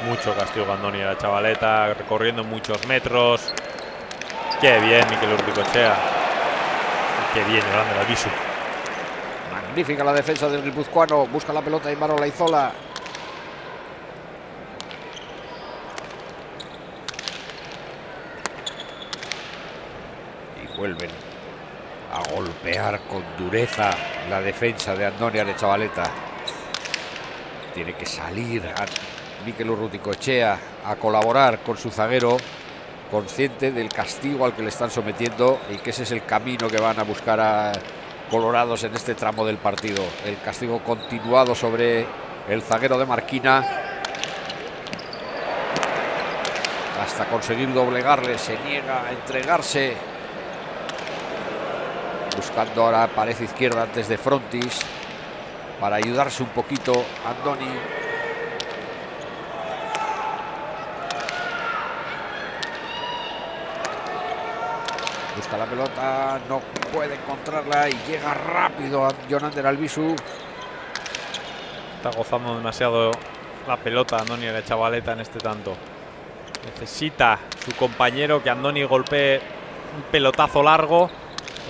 B: Mucho castigo Andonia de Chavaleta, recorriendo muchos metros. Qué bien, Miquel Urticochea. Qué bien, grande el aviso.
A: Magnífica la defensa del guipuzcoano. Busca la pelota Aymar Olaizola. Y vuelven a golpear con dureza la defensa de Andonia de Chavaleta. Tiene que salir a Miquel Urruticochea a colaborar con su zaguero, consciente del castigo al que le están sometiendo y que ese es el camino que van a buscar a Colorados en este tramo del partido. El castigo continuado sobre el zaguero de Marquina. Hasta conseguir doblegarle, se niega a entregarse. Buscando ahora pared izquierda antes de Frontis para ayudarse un poquito Andoni. Busca la pelota, no puede encontrarla y llega rápido a Jonander Albisu.
B: Está gozando demasiado la pelota Andoni de chavaleta en este tanto. Necesita su compañero que Andoni golpee un pelotazo largo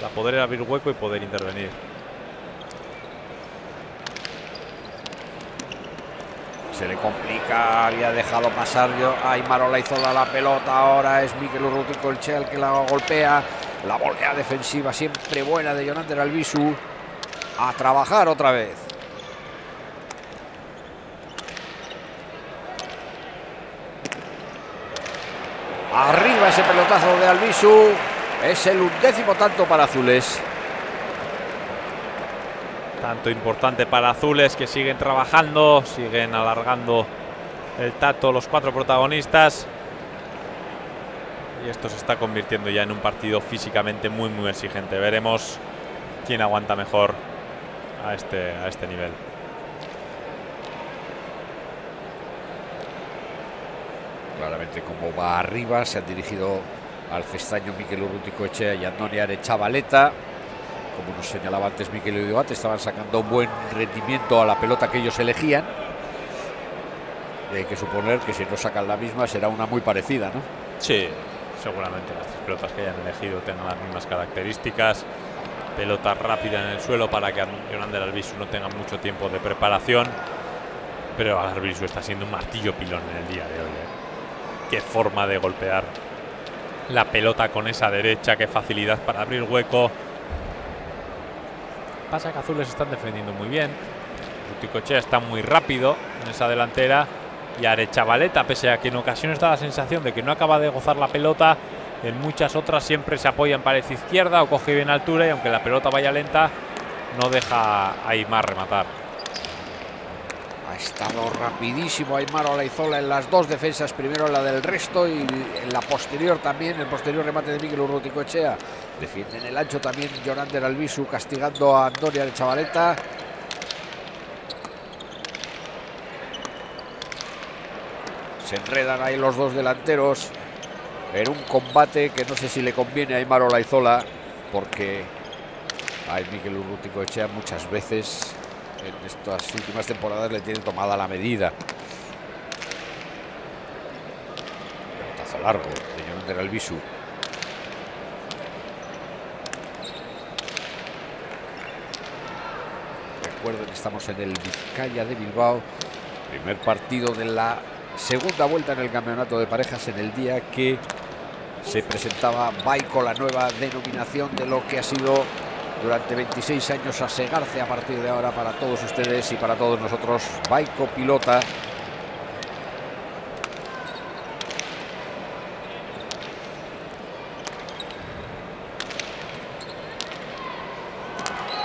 B: para poder abrir hueco y poder intervenir.
A: Se le complica, había dejado pasar yo a Aymar Olaizola la pelota, ahora es Miquel Urrutico el Chel que la golpea. La volea defensiva siempre buena de Jonander Albisu. A trabajar otra vez. Arriba ese pelotazo de Albisu. Es el undécimo tanto para Azules.
B: Tanto importante para Azules que siguen trabajando, siguen alargando el tato los cuatro protagonistas. Y esto se está convirtiendo ya en un partido físicamente muy muy exigente. Veremos quién aguanta mejor a este, a este nivel.
A: Claramente como va arriba, se han dirigido al cestaño Miquel Urrutico Echea y Antonia Chavaleta. Como nos señalaba antes Miquel Udioate, estaban sacando un buen rendimiento a la pelota que ellos elegían. Y hay que suponer que si no sacan la misma será una muy parecida, ¿no?
B: Sí, seguramente las tres pelotas que hayan elegido tengan las mismas características. Pelota rápida en el suelo para que Yonander Albisu no tenga mucho tiempo de preparación. Pero Albisu está siendo un martillo pilón en el día de hoy. ¿eh? Qué forma de golpear la pelota con esa derecha, qué facilidad para abrir hueco. Pasa que Azules están defendiendo muy bien. Ruticochea está muy rápido en esa delantera. Y Arechavaleta, pese a que en ocasiones da la sensación de que no acaba de gozar la pelota, en muchas otras siempre se apoya en pared izquierda o coge bien altura y aunque la pelota vaya lenta, no deja a Aymar rematar.
A: estado rapidísimo Aymar Olaizola en las dos defensas, primero la del resto y en la posterior también, el posterior remate de Miguel Urruticoechea. Defiende en el ancho también Jonander Albisu castigando a Antonia de Chavaleta. Se enredan ahí los dos delanteros en un combate que no sé si le conviene a Aymar Olaizola porque a Miguel Urruticoechea muchas veces en estas últimas temporadas le tiene tomada la medida. Pelotazo largo de Albisu. Recuerden, estamos en el Vizcaya de Bilbao. Primer partido de la segunda vuelta en el campeonato de parejas en el día que se presentaba Baico, la nueva denominación de lo que ha sido durante 26 años a segarse a partir de ahora para todos ustedes y para todos nosotros. Baico pilota.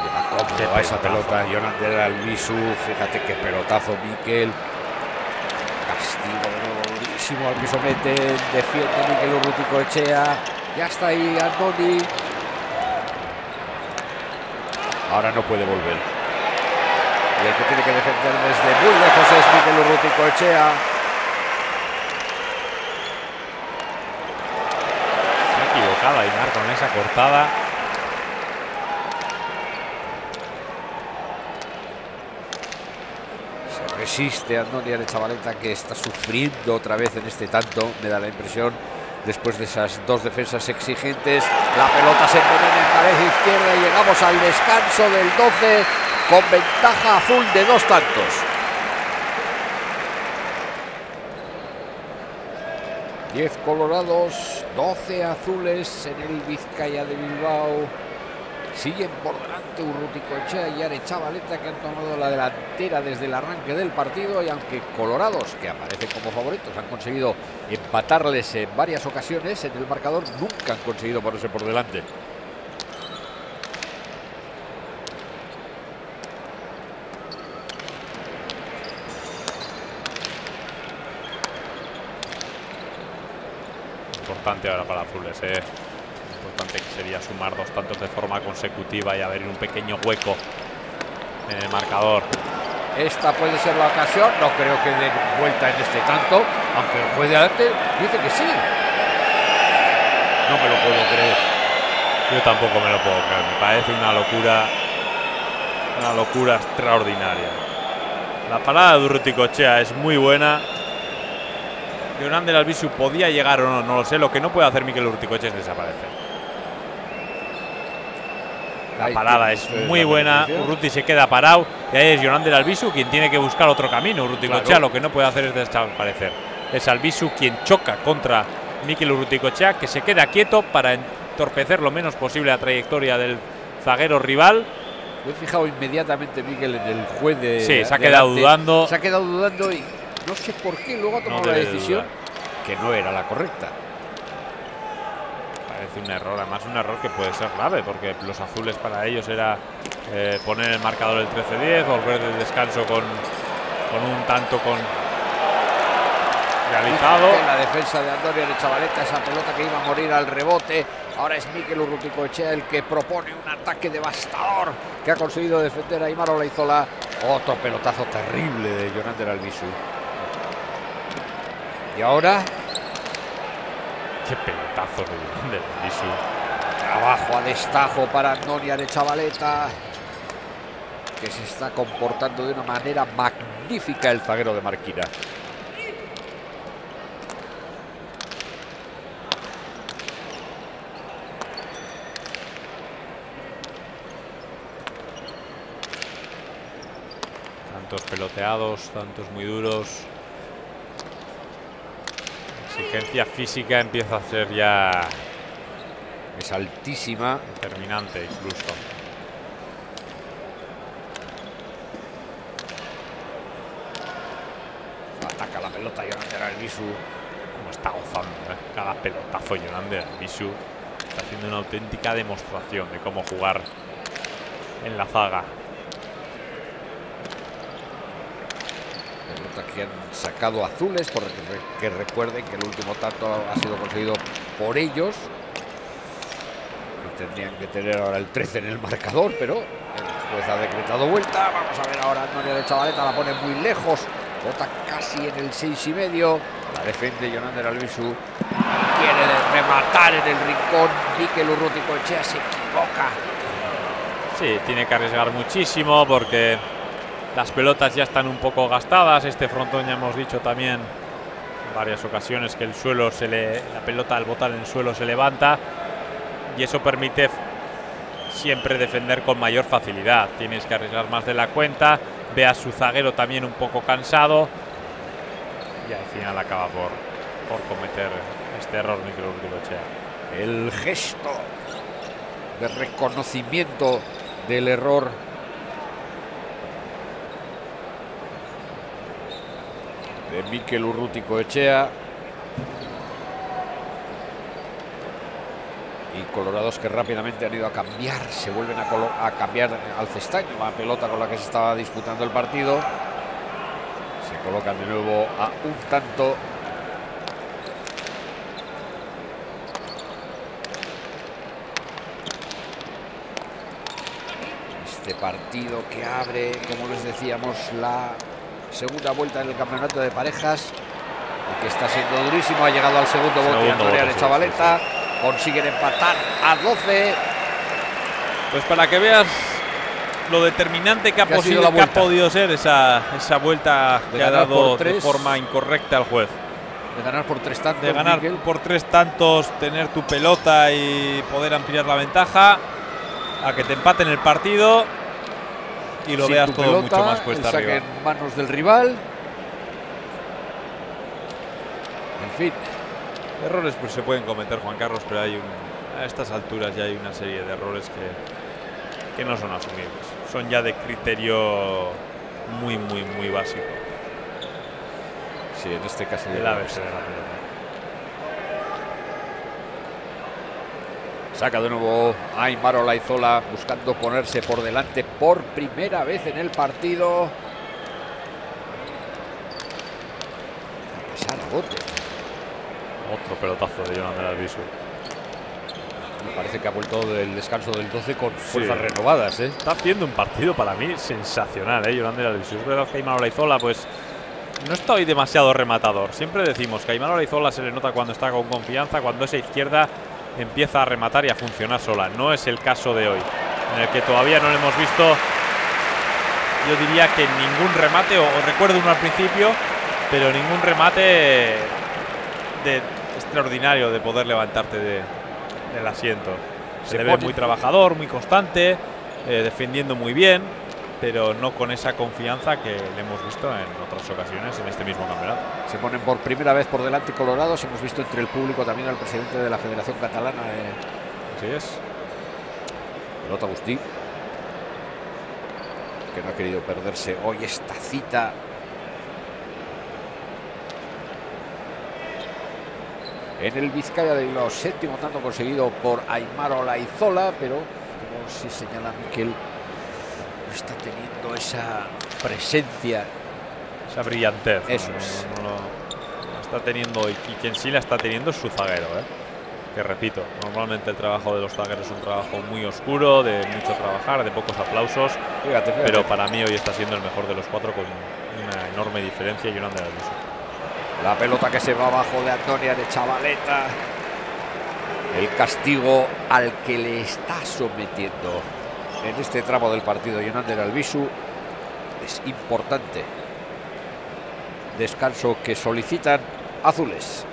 A: Llega cómodo a esa pelota Jonander Albisu. Fíjate qué pelotazo Miquel. Al que somete. Defiende Miquel Urrutico Echea. Ya está ahí Andoni. Ahora no puede volver. Y el que tiene que defender desde muy lejos es Miguel Urrutico Echea.
B: Se ha equivocado Aymar con esa cortada.
A: Se resiste Andoni Arechavaleta que está sufriendo otra vez en este tanto, me da la impresión, después de esas dos defensas exigentes. La pelota se envenena en pared izquierda y llegamos al descanso del 12 con ventaja azul de dos tantos. 10 colorados, 12 azules en el Vizcaya de Bilbao. Siguen por delante Urruticoechea y Arechavaleta que han tomado la delantera desde el arranque del partido y aunque Colorados, que aparecen como favoritos, han conseguido empatarles en varias ocasiones en el marcador, nunca han conseguido ponerse por delante.
B: Importante ahora para Azules, ¿eh? Sería sumar dos tantos de forma consecutiva y abrir un pequeño hueco en el marcador.
A: Esta puede ser la ocasión, no creo que den vuelta en este tanto, aunque el juez de adelante dice que sí. No me lo puedo creer.
B: Yo tampoco me lo puedo creer, me parece una locura, una locura extraordinaria. La parada de Urruticochea es muy buena. Jonander Albisu podía llegar o no, no lo sé. Lo que no puede hacer Miquel Urruticochea es desaparecer. La parada es muy buena. Urruti se queda parado. Y ahí es Jonander Albisu quien tiene que buscar otro camino. Urruticochea
A: Claro.
B: lo que no puede hacer es desaparecer. Es Albisu quien choca contra Miquel Urruticochea, que se queda quieto para entorpecer lo menos posible la trayectoria del zaguero rival.
A: Me he fijado inmediatamente, Miguel, en el juez de.
B: Sí, se ha quedado dudando.
A: Se ha quedado dudando y no sé por qué luego ha
B: No
A: tomado la decisión
B: dudar.
A: que no era la correcta.
B: Parece un error, además un error que puede ser grave, porque los azules para ellos era eh, poner el marcador el 13-10, volver del descanso con, con un tanto con realizado.
A: La defensa de Antonio de Chavaleta, esa pelota que iba a morir al rebote. Ahora es Miquel Urruticoechea el que propone un ataque devastador que ha conseguido defender a Aymar Olaizola. Otro pelotazo terrible de Jonander Albisu. Y ahora
B: Qué pelotazo de, de
A: trabajo a destajo para Antonia de Chavaleta que se está comportando de una manera magnífica el zaguero de Marquina.
B: Tantos peloteados, tantos muy duros. La exigencia física empieza a ser ya
A: Es altísima.
B: determinante incluso.
A: Ataca la pelota Jonander Albisu.
B: Como está gozando, ¿eh? Cada pelotazo Jonander Albisu está haciendo una auténtica demostración de cómo jugar en la zaga.
A: Pelota que han sacado azules, porque que recuerden que el último tanto ha sido conseguido por ellos. Que tendrían que tener ahora el 13 en el marcador, pero el juez ha decretado vuelta. Vamos a ver ahora Antonio de Chavaleta, la pone muy lejos. Bota casi en el 6 y medio. La defiende Jonander Albisu. Quiere rematar en el rincón. Mikel Urrutico Echea se equivoca.
B: Sí, tiene que arriesgar muchísimo porque las pelotas ya están un poco gastadas. Este frontón ya hemos dicho también en varias ocasiones que el suelo la pelota al botar en el suelo se levanta. Y eso permite siempre defender con mayor facilidad. Tienes que arriesgar más de la cuenta. Ve a su zaguero también un poco cansado. Y al final acaba por, por cometer este error Mikel
A: El gesto de reconocimiento del error de Mikel Urrutico Echea. Y colorados que rápidamente han ido a cambiar, se vuelven a, a cambiar al cestaño, la pelota con la que se estaba disputando el partido. Se colocan de nuevo a un tanto este partido que abre, como les decíamos, la segunda vuelta en el campeonato de parejas que está siendo durísimo. Ha llegado al segundo, segundo voto de Chavaleta. Consiguen empatar a 12.
B: Pues para que veas lo determinante que ha, podido ser esa, esa vuelta que ha dado de forma incorrecta al juez.
A: De ganar por tres tantos.
B: De ganar por tres tantos, tener tu pelota y poder ampliar la ventaja a que te empaten el partido y lo veas todo mucho más cuesta
A: arriba. en manos del rival. En fin.
B: Errores pues se pueden cometer, Juan Carlos, pero hay un, a estas alturas ya hay una serie de errores que, que no son asumibles. Son ya de criterio muy, muy, muy básico.
A: Sí, en este caso.
B: El ABC de la
A: Saca de nuevo Aymar Olaizola buscando ponerse por delante por primera vez en el partido. A a bote.
B: Otro pelotazo de Jonathan Albisu.
A: Me parece que ha vuelto del descanso del 12 con fuerzas renovadas. ¿eh?
B: Está haciendo un partido para mí sensacional, ¿eh? Jonathan Albisu. Es verdad que Aymar Olaizola, pues no está hoy demasiado rematador. Siempre decimos que a Aymar Olaizola se le nota cuando está con confianza, cuando esa izquierda empieza a rematar y a funcionar sola. No es el caso de hoy, en el que todavía no lo hemos visto, yo diría que ningún remate, o, recuerdo uno al principio, pero ningún remate de, extraordinario de poder levantarte del asiento. Se, ve muy trabajador, muy constante, eh, defendiendo muy bien, pero no con esa confianza que le hemos visto en otras ocasiones en este mismo campeonato.
A: Se ponen por primera vez por delante colorados. Hemos visto entre el público también al presidente de la Federación Catalana. Eh.
B: Así es.
A: Pelota Agustín. Que no ha querido perderse hoy esta cita. En el Vizcaya de los séptimo tanto conseguido por Aymar Olaizola, pero como si señala Miquel, está teniendo esa presencia.
B: Esa brillantez.
A: Eso
B: está teniendo y, quien sí la está teniendo es su zaguero. ¿eh? Que repito, normalmente el trabajo de los zagueros es un trabajo muy oscuro, de mucho trabajar, de pocos aplausos. Pero para mí hoy está siendo el mejor de los cuatro con una enorme diferencia y un de
A: La pelota que se va abajo de Antonia de Chavaleta. El castigo al que le está sometiendo en este tramo del partido Yonander Albisu es importante. Descanso que solicitan azules.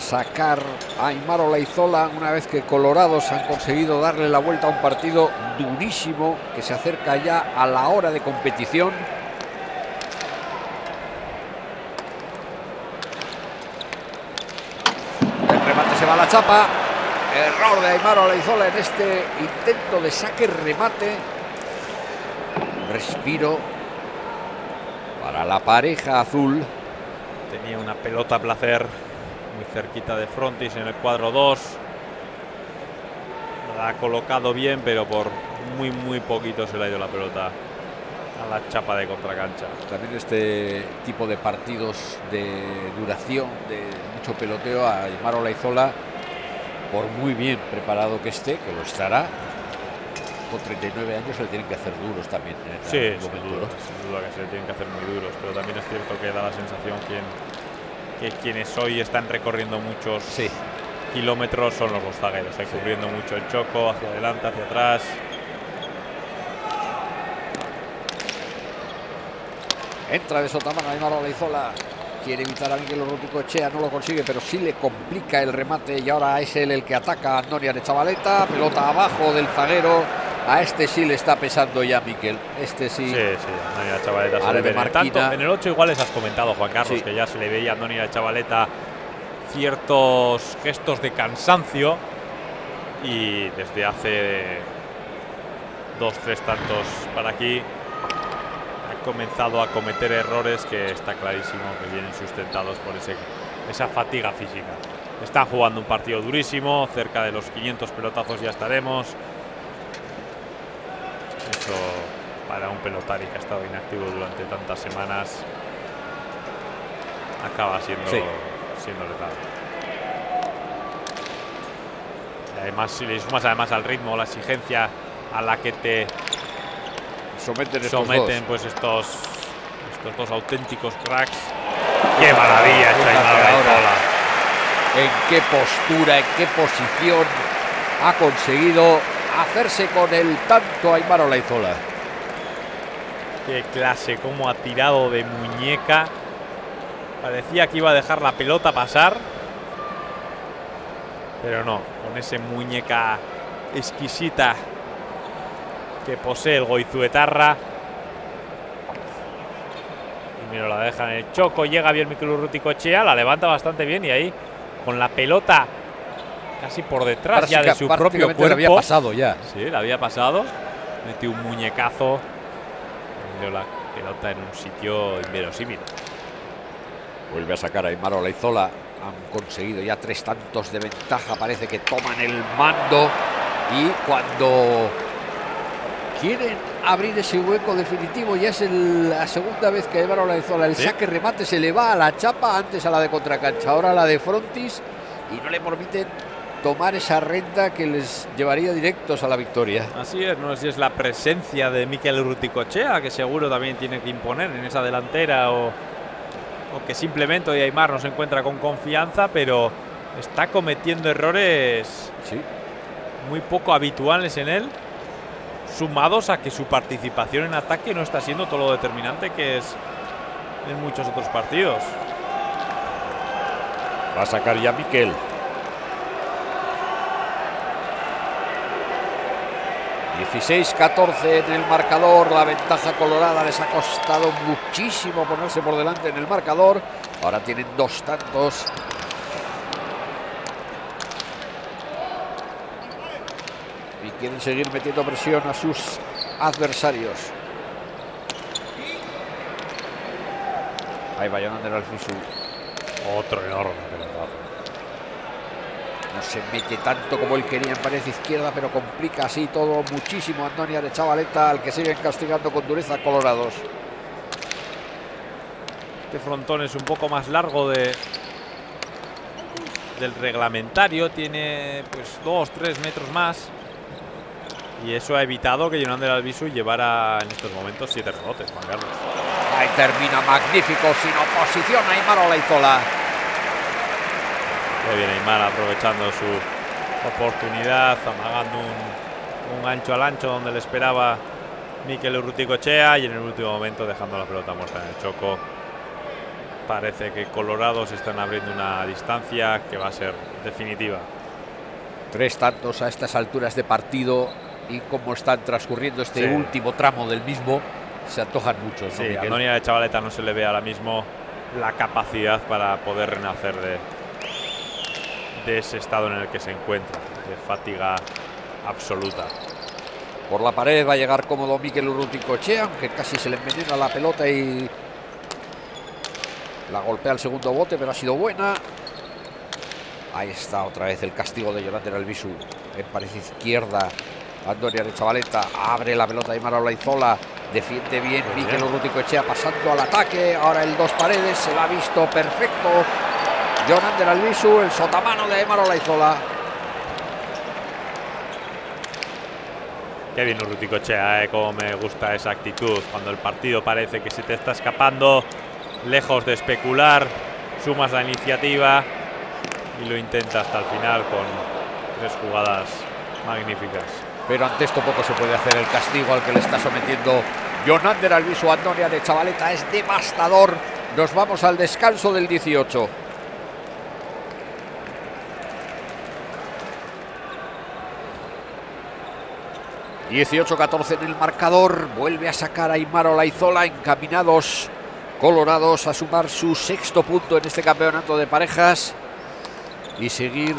A: Sacar a Aymar Olaizola una vez que Colorados han conseguido darle la vuelta a un partido durísimo que se acerca ya a la hora de competición. El remate se va a la chapa. Error de Aymar Olaizola en este intento de saque remate. respiro para la pareja azul.
B: Tenía una pelota placer muy cerquita de Frontis en el cuadro 2. La ha colocado bien, pero por muy, muy poquito se le ha ido la pelota a la chapa de contracancha.
A: También este tipo de partidos de duración, de mucho peloteo, a Aymar Olaizola, por muy bien preparado que esté, que lo estará, con 39 años se le tienen que hacer duros también.
B: sí, sin duda, sin duda que se le tienen que hacer muy duros, pero también es cierto que da la sensación que, que quienes hoy están recorriendo muchos kilómetros son los zagueros, sí. cubriendo mucho el choco, hacia adelante, hacia atrás.
A: Entra de Sotamana Aymar Olaizola. Quiere evitar a Miguel Rútico Echea, no lo consigue, pero sí le complica el remate y ahora es él el que ataca a Antonia de Chavaleta. Pelota abajo del zaguero. A este sí le está pesando ya Miquel. Este sí.
B: Sí, sí, Antonia Chavaleta se le ve tanto. En el 8 igual les has comentado, Juan Carlos, sí. que ya se le veía a Antonia de Chavaleta ciertos gestos de cansancio. Y desde hace dos, tres tantos para aquí comenzado a cometer errores que está clarísimo que vienen sustentados por ese, esa fatiga física. Está jugando un partido durísimo, cerca de los 500 pelotazos ya estaremos. Para un pelotari que ha estado inactivo durante tantas semanas acaba siendo, sí. siendo letal. Además, si le sumas además al ritmo, la exigencia a la que te
A: someten, estos
B: someten
A: dos.
B: pues estos estos dos auténticos cracks. ¡Qué maravilla ahora!
A: ¿En qué postura, en qué posición ha conseguido hacerse con el tanto Aymar Olaizola?
B: Qué clase, cómo ha tirado de muñeca. Parecía que iba a dejar la pelota pasar. Pero no, con ese muñeca exquisita que posee el Goizuetarra. Y mira, la deja en el choco. Llega bien Mikel Urruticochea, la levanta bastante bien y ahí con la pelota casi por detrás
A: Práctica,
B: ya de su propio cuerpo.
A: Le había pasado ya.
B: Sí, le había pasado. Metió un muñecazo. Dio la pelota en un sitio inverosímil.
A: Vuelve a sacar a Aymar Olaizola. Han conseguido ya tres tantos de ventaja. Parece que toman el mando. Y cuando quieren abrir ese hueco definitivo. Ya es el, la segunda vez que Aymar Olaizola el ¿Sí? saque remate se le va a la chapa, antes a la de contracancha, ahora a la de Frontis y no le permiten tomar esa renta que les llevaría directos a la victoria.
B: Así es, no sé si es la presencia de Miquel Urruticochea, que seguro también tiene que imponer en esa delantera, o, o que simplemente hoy Aymar no se encuentra con confianza, pero está cometiendo errores
A: sí.
B: muy poco habituales en él sumados a que su participación en ataque no está siendo todo lo determinante que es en muchos otros partidos.
A: Va a sacar ya Miquel. ...16-14 en el marcador... ...la ventaja colorada les ha costado muchísimo... ...ponerse por delante en el marcador... ...ahora tienen dos tantos... quieren seguir metiendo presión a sus adversarios. Ahí va Jonander Alfisu.
B: Otro enorme.
A: No se mete tanto como él quería en pared izquierda, pero complica así todo muchísimo Antonia de Chavaleta, al que siguen castigando con dureza colorados.
B: Este frontón es un poco más largo de del reglamentario, tiene pues dos, tres metros más. Y eso ha evitado que Jonander Albisu llevara en estos momentos siete rebotes, Juan Carlos.
A: Ahí termina magnífico, sin oposición Aymar Olaizola.
B: Muy bien Aymar aprovechando su oportunidad, amagando un, un, ancho al ancho donde le esperaba Miquel Urruticochea y en el último momento dejando la pelota muerta en el choco. Parece que Colorados están abriendo una distancia que va a ser definitiva.
A: Tres tantos a estas alturas de partido y cómo están transcurriendo este sí. último tramo del mismo, se antojan mucho.
B: Sí, ¿no, a Antonia de Chavaleta no se le ve ahora mismo la capacidad para poder renacer de, de ese estado en el que se encuentra, de fatiga absoluta.
A: Por la pared va a llegar cómodo Miquel Urruticochea, aunque casi se le envenena la pelota y la golpea el segundo bote, pero ha sido buena. Ahí está otra vez el castigo de Yolanda Albisu en pared izquierda. Andonia de Chavaleta abre la pelota de Maro Laizola. Defiende bien Miquel Urruticochea pasando al ataque. Ahora el dos paredes se la ha visto perfecto. Jonander Albisu, el sotamano de Maro Laizola.
B: Qué bien Urruticochea, eh, como me gusta esa actitud. Cuando el partido parece que se te está escapando, lejos de especular, sumas la iniciativa y lo intenta hasta el final con tres jugadas magníficas.
A: Pero ante esto poco se puede hacer. El castigo al que le está sometiendo Jonander Albisu Antonia de Chavaleta es devastador. Nos vamos al descanso del 18. ...18-14 en el marcador... ...vuelve a sacar a Aymar Olaizola... ...encaminados colorados a sumar su sexto punto en este campeonato de parejas y seguir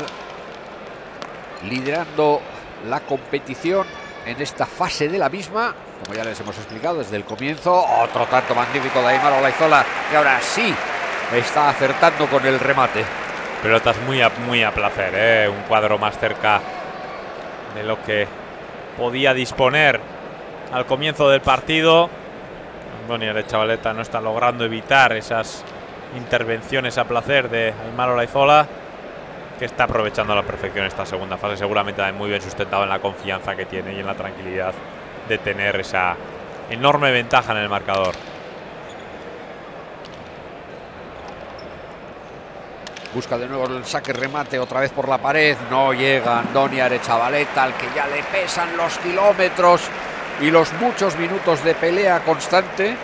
A: liderando la competición en esta fase de la misma, como ya les hemos explicado desde el comienzo. Otro tanto magnífico de Aymar Olaizola, que ahora sí está acertando con el remate.
B: Pelotas muy a, muy a placer, ¿eh? un cuadro más cerca de lo que podía disponer al comienzo del partido. Antonio de Chavaleta no está logrando evitar esas intervenciones a placer de Aymar Olaizola, que está aprovechando a la perfección esta segunda fase. Seguramente muy bien sustentado en la confianza que tiene y en la tranquilidad de tener esa enorme ventaja en el marcador.
A: Busca de nuevo el saque remate otra vez por la pared. No llega Andonia de Chavaleta, al que ya le pesan los kilómetros y los muchos minutos de pelea constante.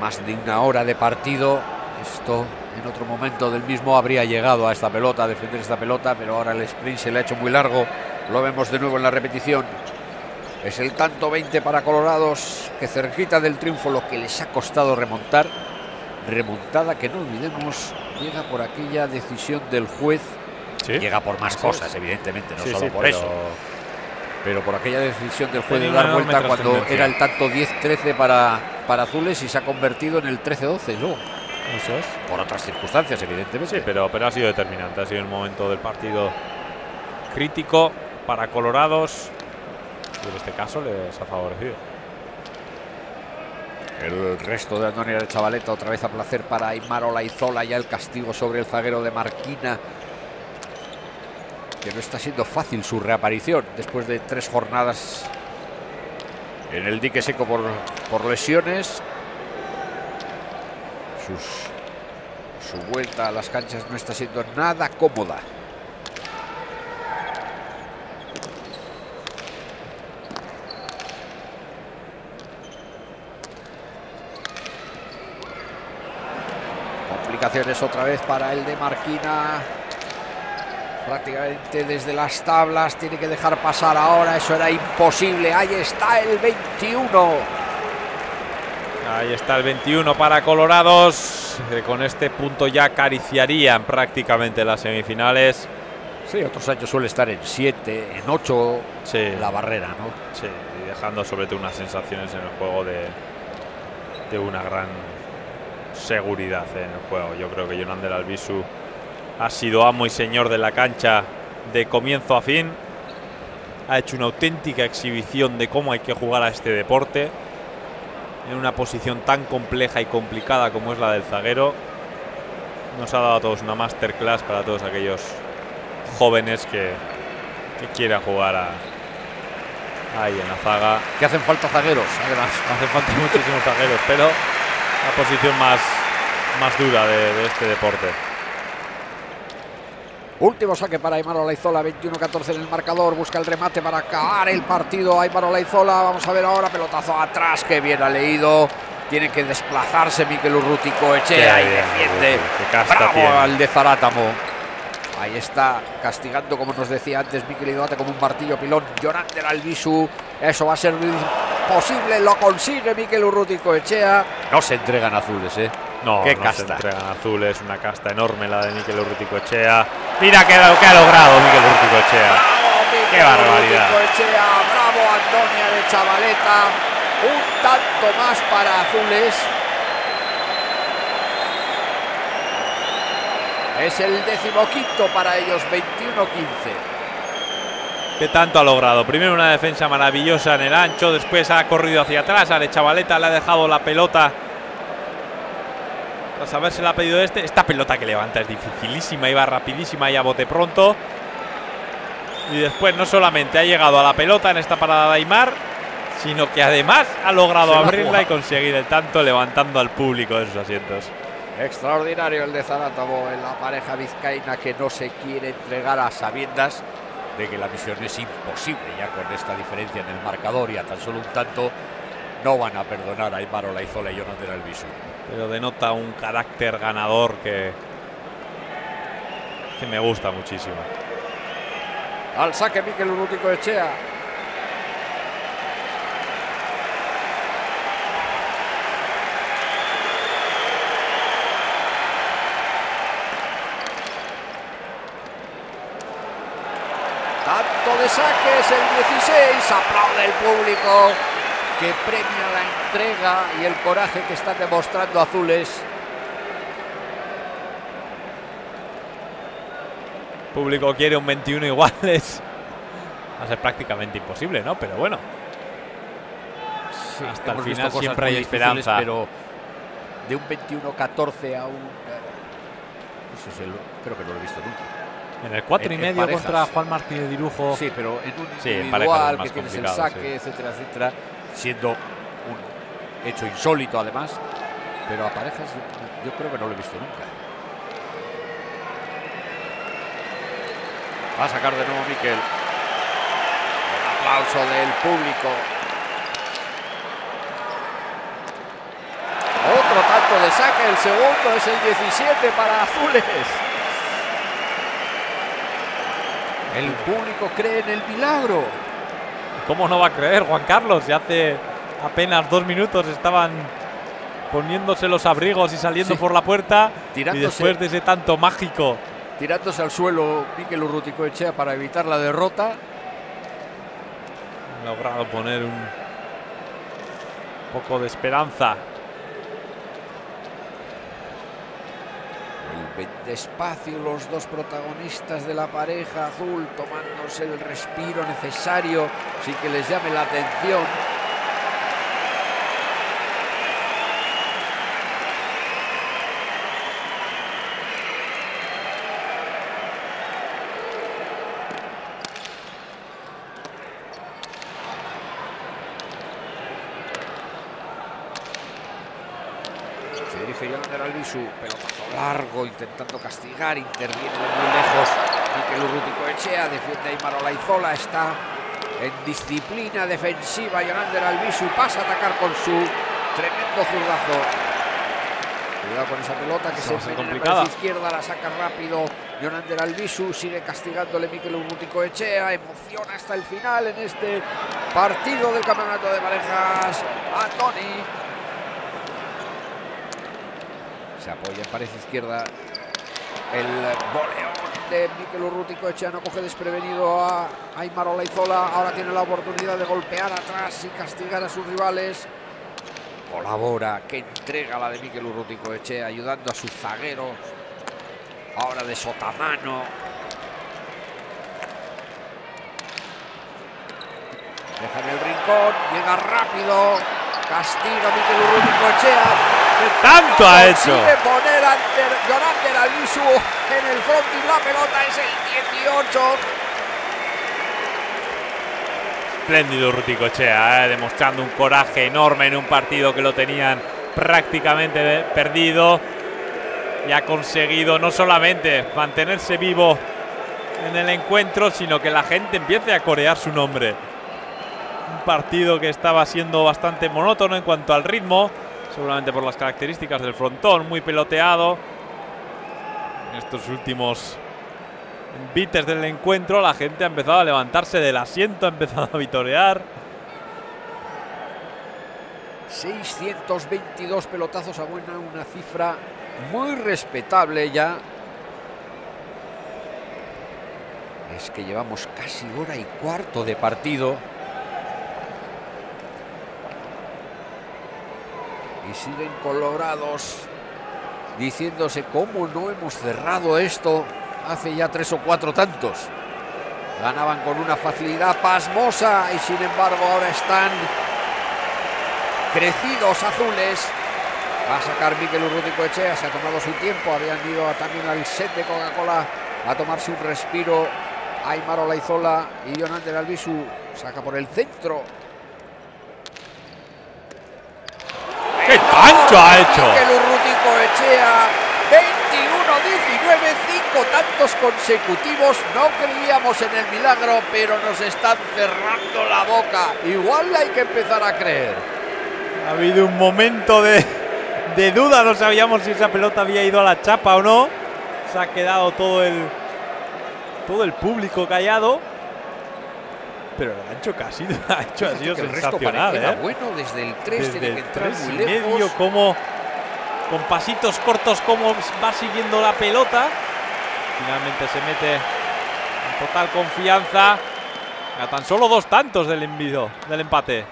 A: Más de una hora de partido. Esto en otro momento del mismo habría llegado a esta pelota, a defender esta pelota, pero ahora el sprint se le ha hecho muy largo. Lo vemos de nuevo en la repetición. Es el tanto 20 para Colorados, que cerquita del triunfo lo que les ha costado remontar. Remontada que no olvidemos, llega por aquella decisión del juez Llega por más cosas, evidentemente, no solo por eso. Pero por aquella decisión del juez de dar vuelta cuando era el tanto 10-13 para, para Azules y se ha convertido en el 13-12 luego.
B: Eso es.
A: Por otras circunstancias, evidentemente.
B: Sí, pero, pero ha sido determinante. Ha sido un momento del partido crítico para Colorados. Y en este caso les ha favorecido.
A: El resto de Antonia de Chavaleta otra vez a placer para Aymar Olaizola. Ya el castigo sobre el zaguero de Marquina que no está siendo fácil su reaparición después de tres jornadas en el dique seco por, por lesiones. Su vuelta a las canchas no está siendo nada cómoda. Complicaciones otra vez para el de Marquina prácticamente desde las tablas. Tiene que dejar pasar ahora. Eso era imposible. Ahí está el 21.
B: Ahí está el 21 para Colorados. con este punto ya acariciarían prácticamente las semifinales.
A: Sí, otros años suele estar en 7, en 8 la barrera, ¿no?
B: Sí, y dejando sobre todo unas sensaciones en el juego de, de una gran seguridad en el juego. Yo creo que Jonander Albisu ha sido amo y señor de la cancha de comienzo a fin. Ha hecho una auténtica exhibición de cómo hay que jugar a este deporte en una posición tan compleja y complicada como es la del zaguero. Nos ha dado a todos una masterclass para todos aquellos jóvenes que, quieran jugar ahí en la zaga.
A: Que hacen falta zagueros, además.
B: Hacen falta muchísimos zagueros, pero la posición más, más dura de este deporte.
A: Último saque para Aymar Olaizola, 21-14 en el marcador. Busca el remate para acabar el partido. Aymar Olaizola, vamos a ver ahora, pelotazo atrás, que bien ha leído. Tiene que desplazarse Miquel Urrutico Echea y defiende. Bravo al de Zarátamo. Ahí está castigando, como nos decía antes, Miquel Idoate como un martillo pilón. Jonander Albisu. Eso va a ser posible. Lo consigue Miquel Urrutico Echea. No se entregan azules, ¿eh?
B: No, Qué casta. se entregan azules. Una casta enorme la de Miquel Urrutico Echea. Mira qué, ha logrado Miquel Urrutico Echea. ¡Qué barbaridad!
A: bravo Antonia de Chavaleta. Un tanto más para Azules. Es el decimoquinto para ellos, 21-15.
B: ¿Qué tanto ha logrado? Primero una defensa maravillosa en el ancho, después ha corrido hacia atrás, a Chavaleta le ha dejado la pelota. Tras haberse la pedido este, esta pelota que levanta es dificilísima, iba rapidísima y a bote pronto. Y después no solamente ha llegado a la pelota en esta parada de Aymar, sino que además ha logrado abrirla y conseguir el tanto levantando al público de sus asientos.
A: Extraordinario el de Zaratovo en la pareja vizcaína que no se quiere entregar a sabiendas de que la misión es imposible ya con esta diferencia en el marcador y a tan solo un tanto no van a perdonar a Aymar Olaizola y Jonathan Albisu.
B: Pero denota un carácter ganador que, que me gusta muchísimo.
A: Al saque Miquel Urrutico Echea. Tanto de saques el 16, aplaude el público que premia la entrega y el coraje que están demostrando azules.
B: público quiere un 21 iguales. Va a ser prácticamente imposible, ¿no? Pero bueno. Hasta el final siempre hay esperanza.
A: Pero de un 21-14 a un... Eh, eso es el, creo que no lo he visto nunca.
B: En el 4 y medio contra Juan Martínez Dirujo.
A: Sí, pero en un sí, individual que tienes el saque, etcétera, etcétera, siendo un hecho insólito además. Pero a parejas yo creo que no lo he visto nunca. Va a sacar de nuevo Miquel. El aplauso del público. Otro tanto de saque, el segundo es el 17 para Azules. El público cree en el milagro.
B: ¿Cómo no va a creer Juan Carlos? Ya hace apenas dos minutos estaban poniéndose los abrigos y saliendo por la puerta. Y después de ese tanto mágico
A: tirándose al suelo Miquel Urrutico Echea para evitar la derrota.
B: Ha logrado poner un poco de esperanza.
A: Despacio los dos protagonistas de la pareja azul tomándose el respiro necesario sin que les llame la atención. su pelotazo largo intentando castigar, interviene de muy lejos Miquel Urrutico Echea, defiende a Aymar Olaizola, está en disciplina defensiva Yonander Albisu pasa a atacar con su tremendo zurdazo. Cuidado con esa pelota que se en la izquierda, la saca rápido Yonander Albisu, sigue castigándole Miquel Urrutico Echea, emociona hasta el final en este partido del campeonato de parejas a Tony. Se apoya en pared izquierda el boleón de Miquel Urrutico Echea coge desprevenido a Aymar Olaizola. Ahora tiene la oportunidad de golpear atrás y castigar a sus rivales. Colabora, que entrega la de Miquel Urrutico Echea, ayudando a sus zagueros. Ahora de Sotamano. Deja en el rincón, llega rápido. Castiga Miquel Urrutico
B: Tanto ha hecho?
A: poner ante Jonathan Alisu en el y la pelota es el 18.
B: Espléndido eh, demostrando un coraje enorme en un partido que lo tenían prácticamente perdido. Y ha conseguido no solamente mantenerse vivo en el encuentro, sino que la gente empiece a corear su nombre. Un partido que estaba siendo bastante monótono en cuanto al ritmo, seguramente por las características del frontón, muy peloteado. En estos últimos bites del encuentro, la gente ha empezado a levantarse del asiento, ha empezado a vitorear.
A: 622 pelotazos a buena, una cifra muy respetable ya. Es que llevamos casi hora y cuarto de partido. Y siguen colorados diciéndose cómo no hemos cerrado esto hace ya tres o cuatro tantos. Ganaban con una facilidad pasmosa y sin embargo ahora están crecidos azules. Va a sacar Miquel Urrutico Echea, se ha tomado su tiempo, habían ido también al set de Coca-Cola a tomarse un respiro. Aymar Olaizola y Jonander Albisu saca por el centro.
B: ¡Qué pancho ha hecho!
A: Miquel Urrutico Echea, 21-19, cinco tantos consecutivos. No creíamos en el milagro, pero nos están cerrando la boca. Igual hay que empezar a creer.
B: Ha habido un momento de, de duda, no sabíamos si esa pelota había ido a la chapa o no. Se ha quedado todo el todo el público callado. Pero el gancho que ha sido, ha hecho, ha sido
A: Que el resto
B: sensacional, ¿eh?
A: bueno desde el 3
B: Desde
A: tiene
B: el
A: que entrar
B: tres
A: muy
B: y
A: lejos.
B: medio, como con pasitos cortos, como va siguiendo la pelota. Finalmente se mete en total confianza. A tan solo dos tantos del envido, del empate.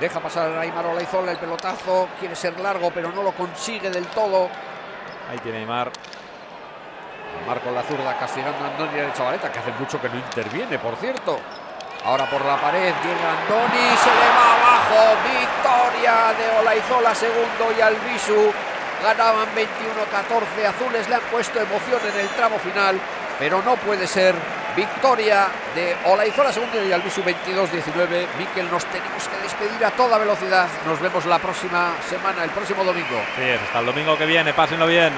A: Deja pasar a Aymar Olaizola el pelotazo. Quiere ser largo, pero no lo consigue del todo.
B: Ahí tiene Aymar.
A: Aymar con la zurda castigando a Andoni de Chavaleta, que hace mucho que no interviene, por cierto. Ahora por la pared llega Andoni, se le va abajo. Victoria de Olaizola segundo y Albisu. Ganaban 21-14. Azules le han puesto emoción en el tramo final, pero no puede ser. Victoria de Olaizola segundo y Albisu 22-19. Miquel, nos tenemos que despedir a toda velocidad. Nos vemos la próxima semana, el próximo domingo.
B: Sí, hasta el domingo que viene, pásenlo bien.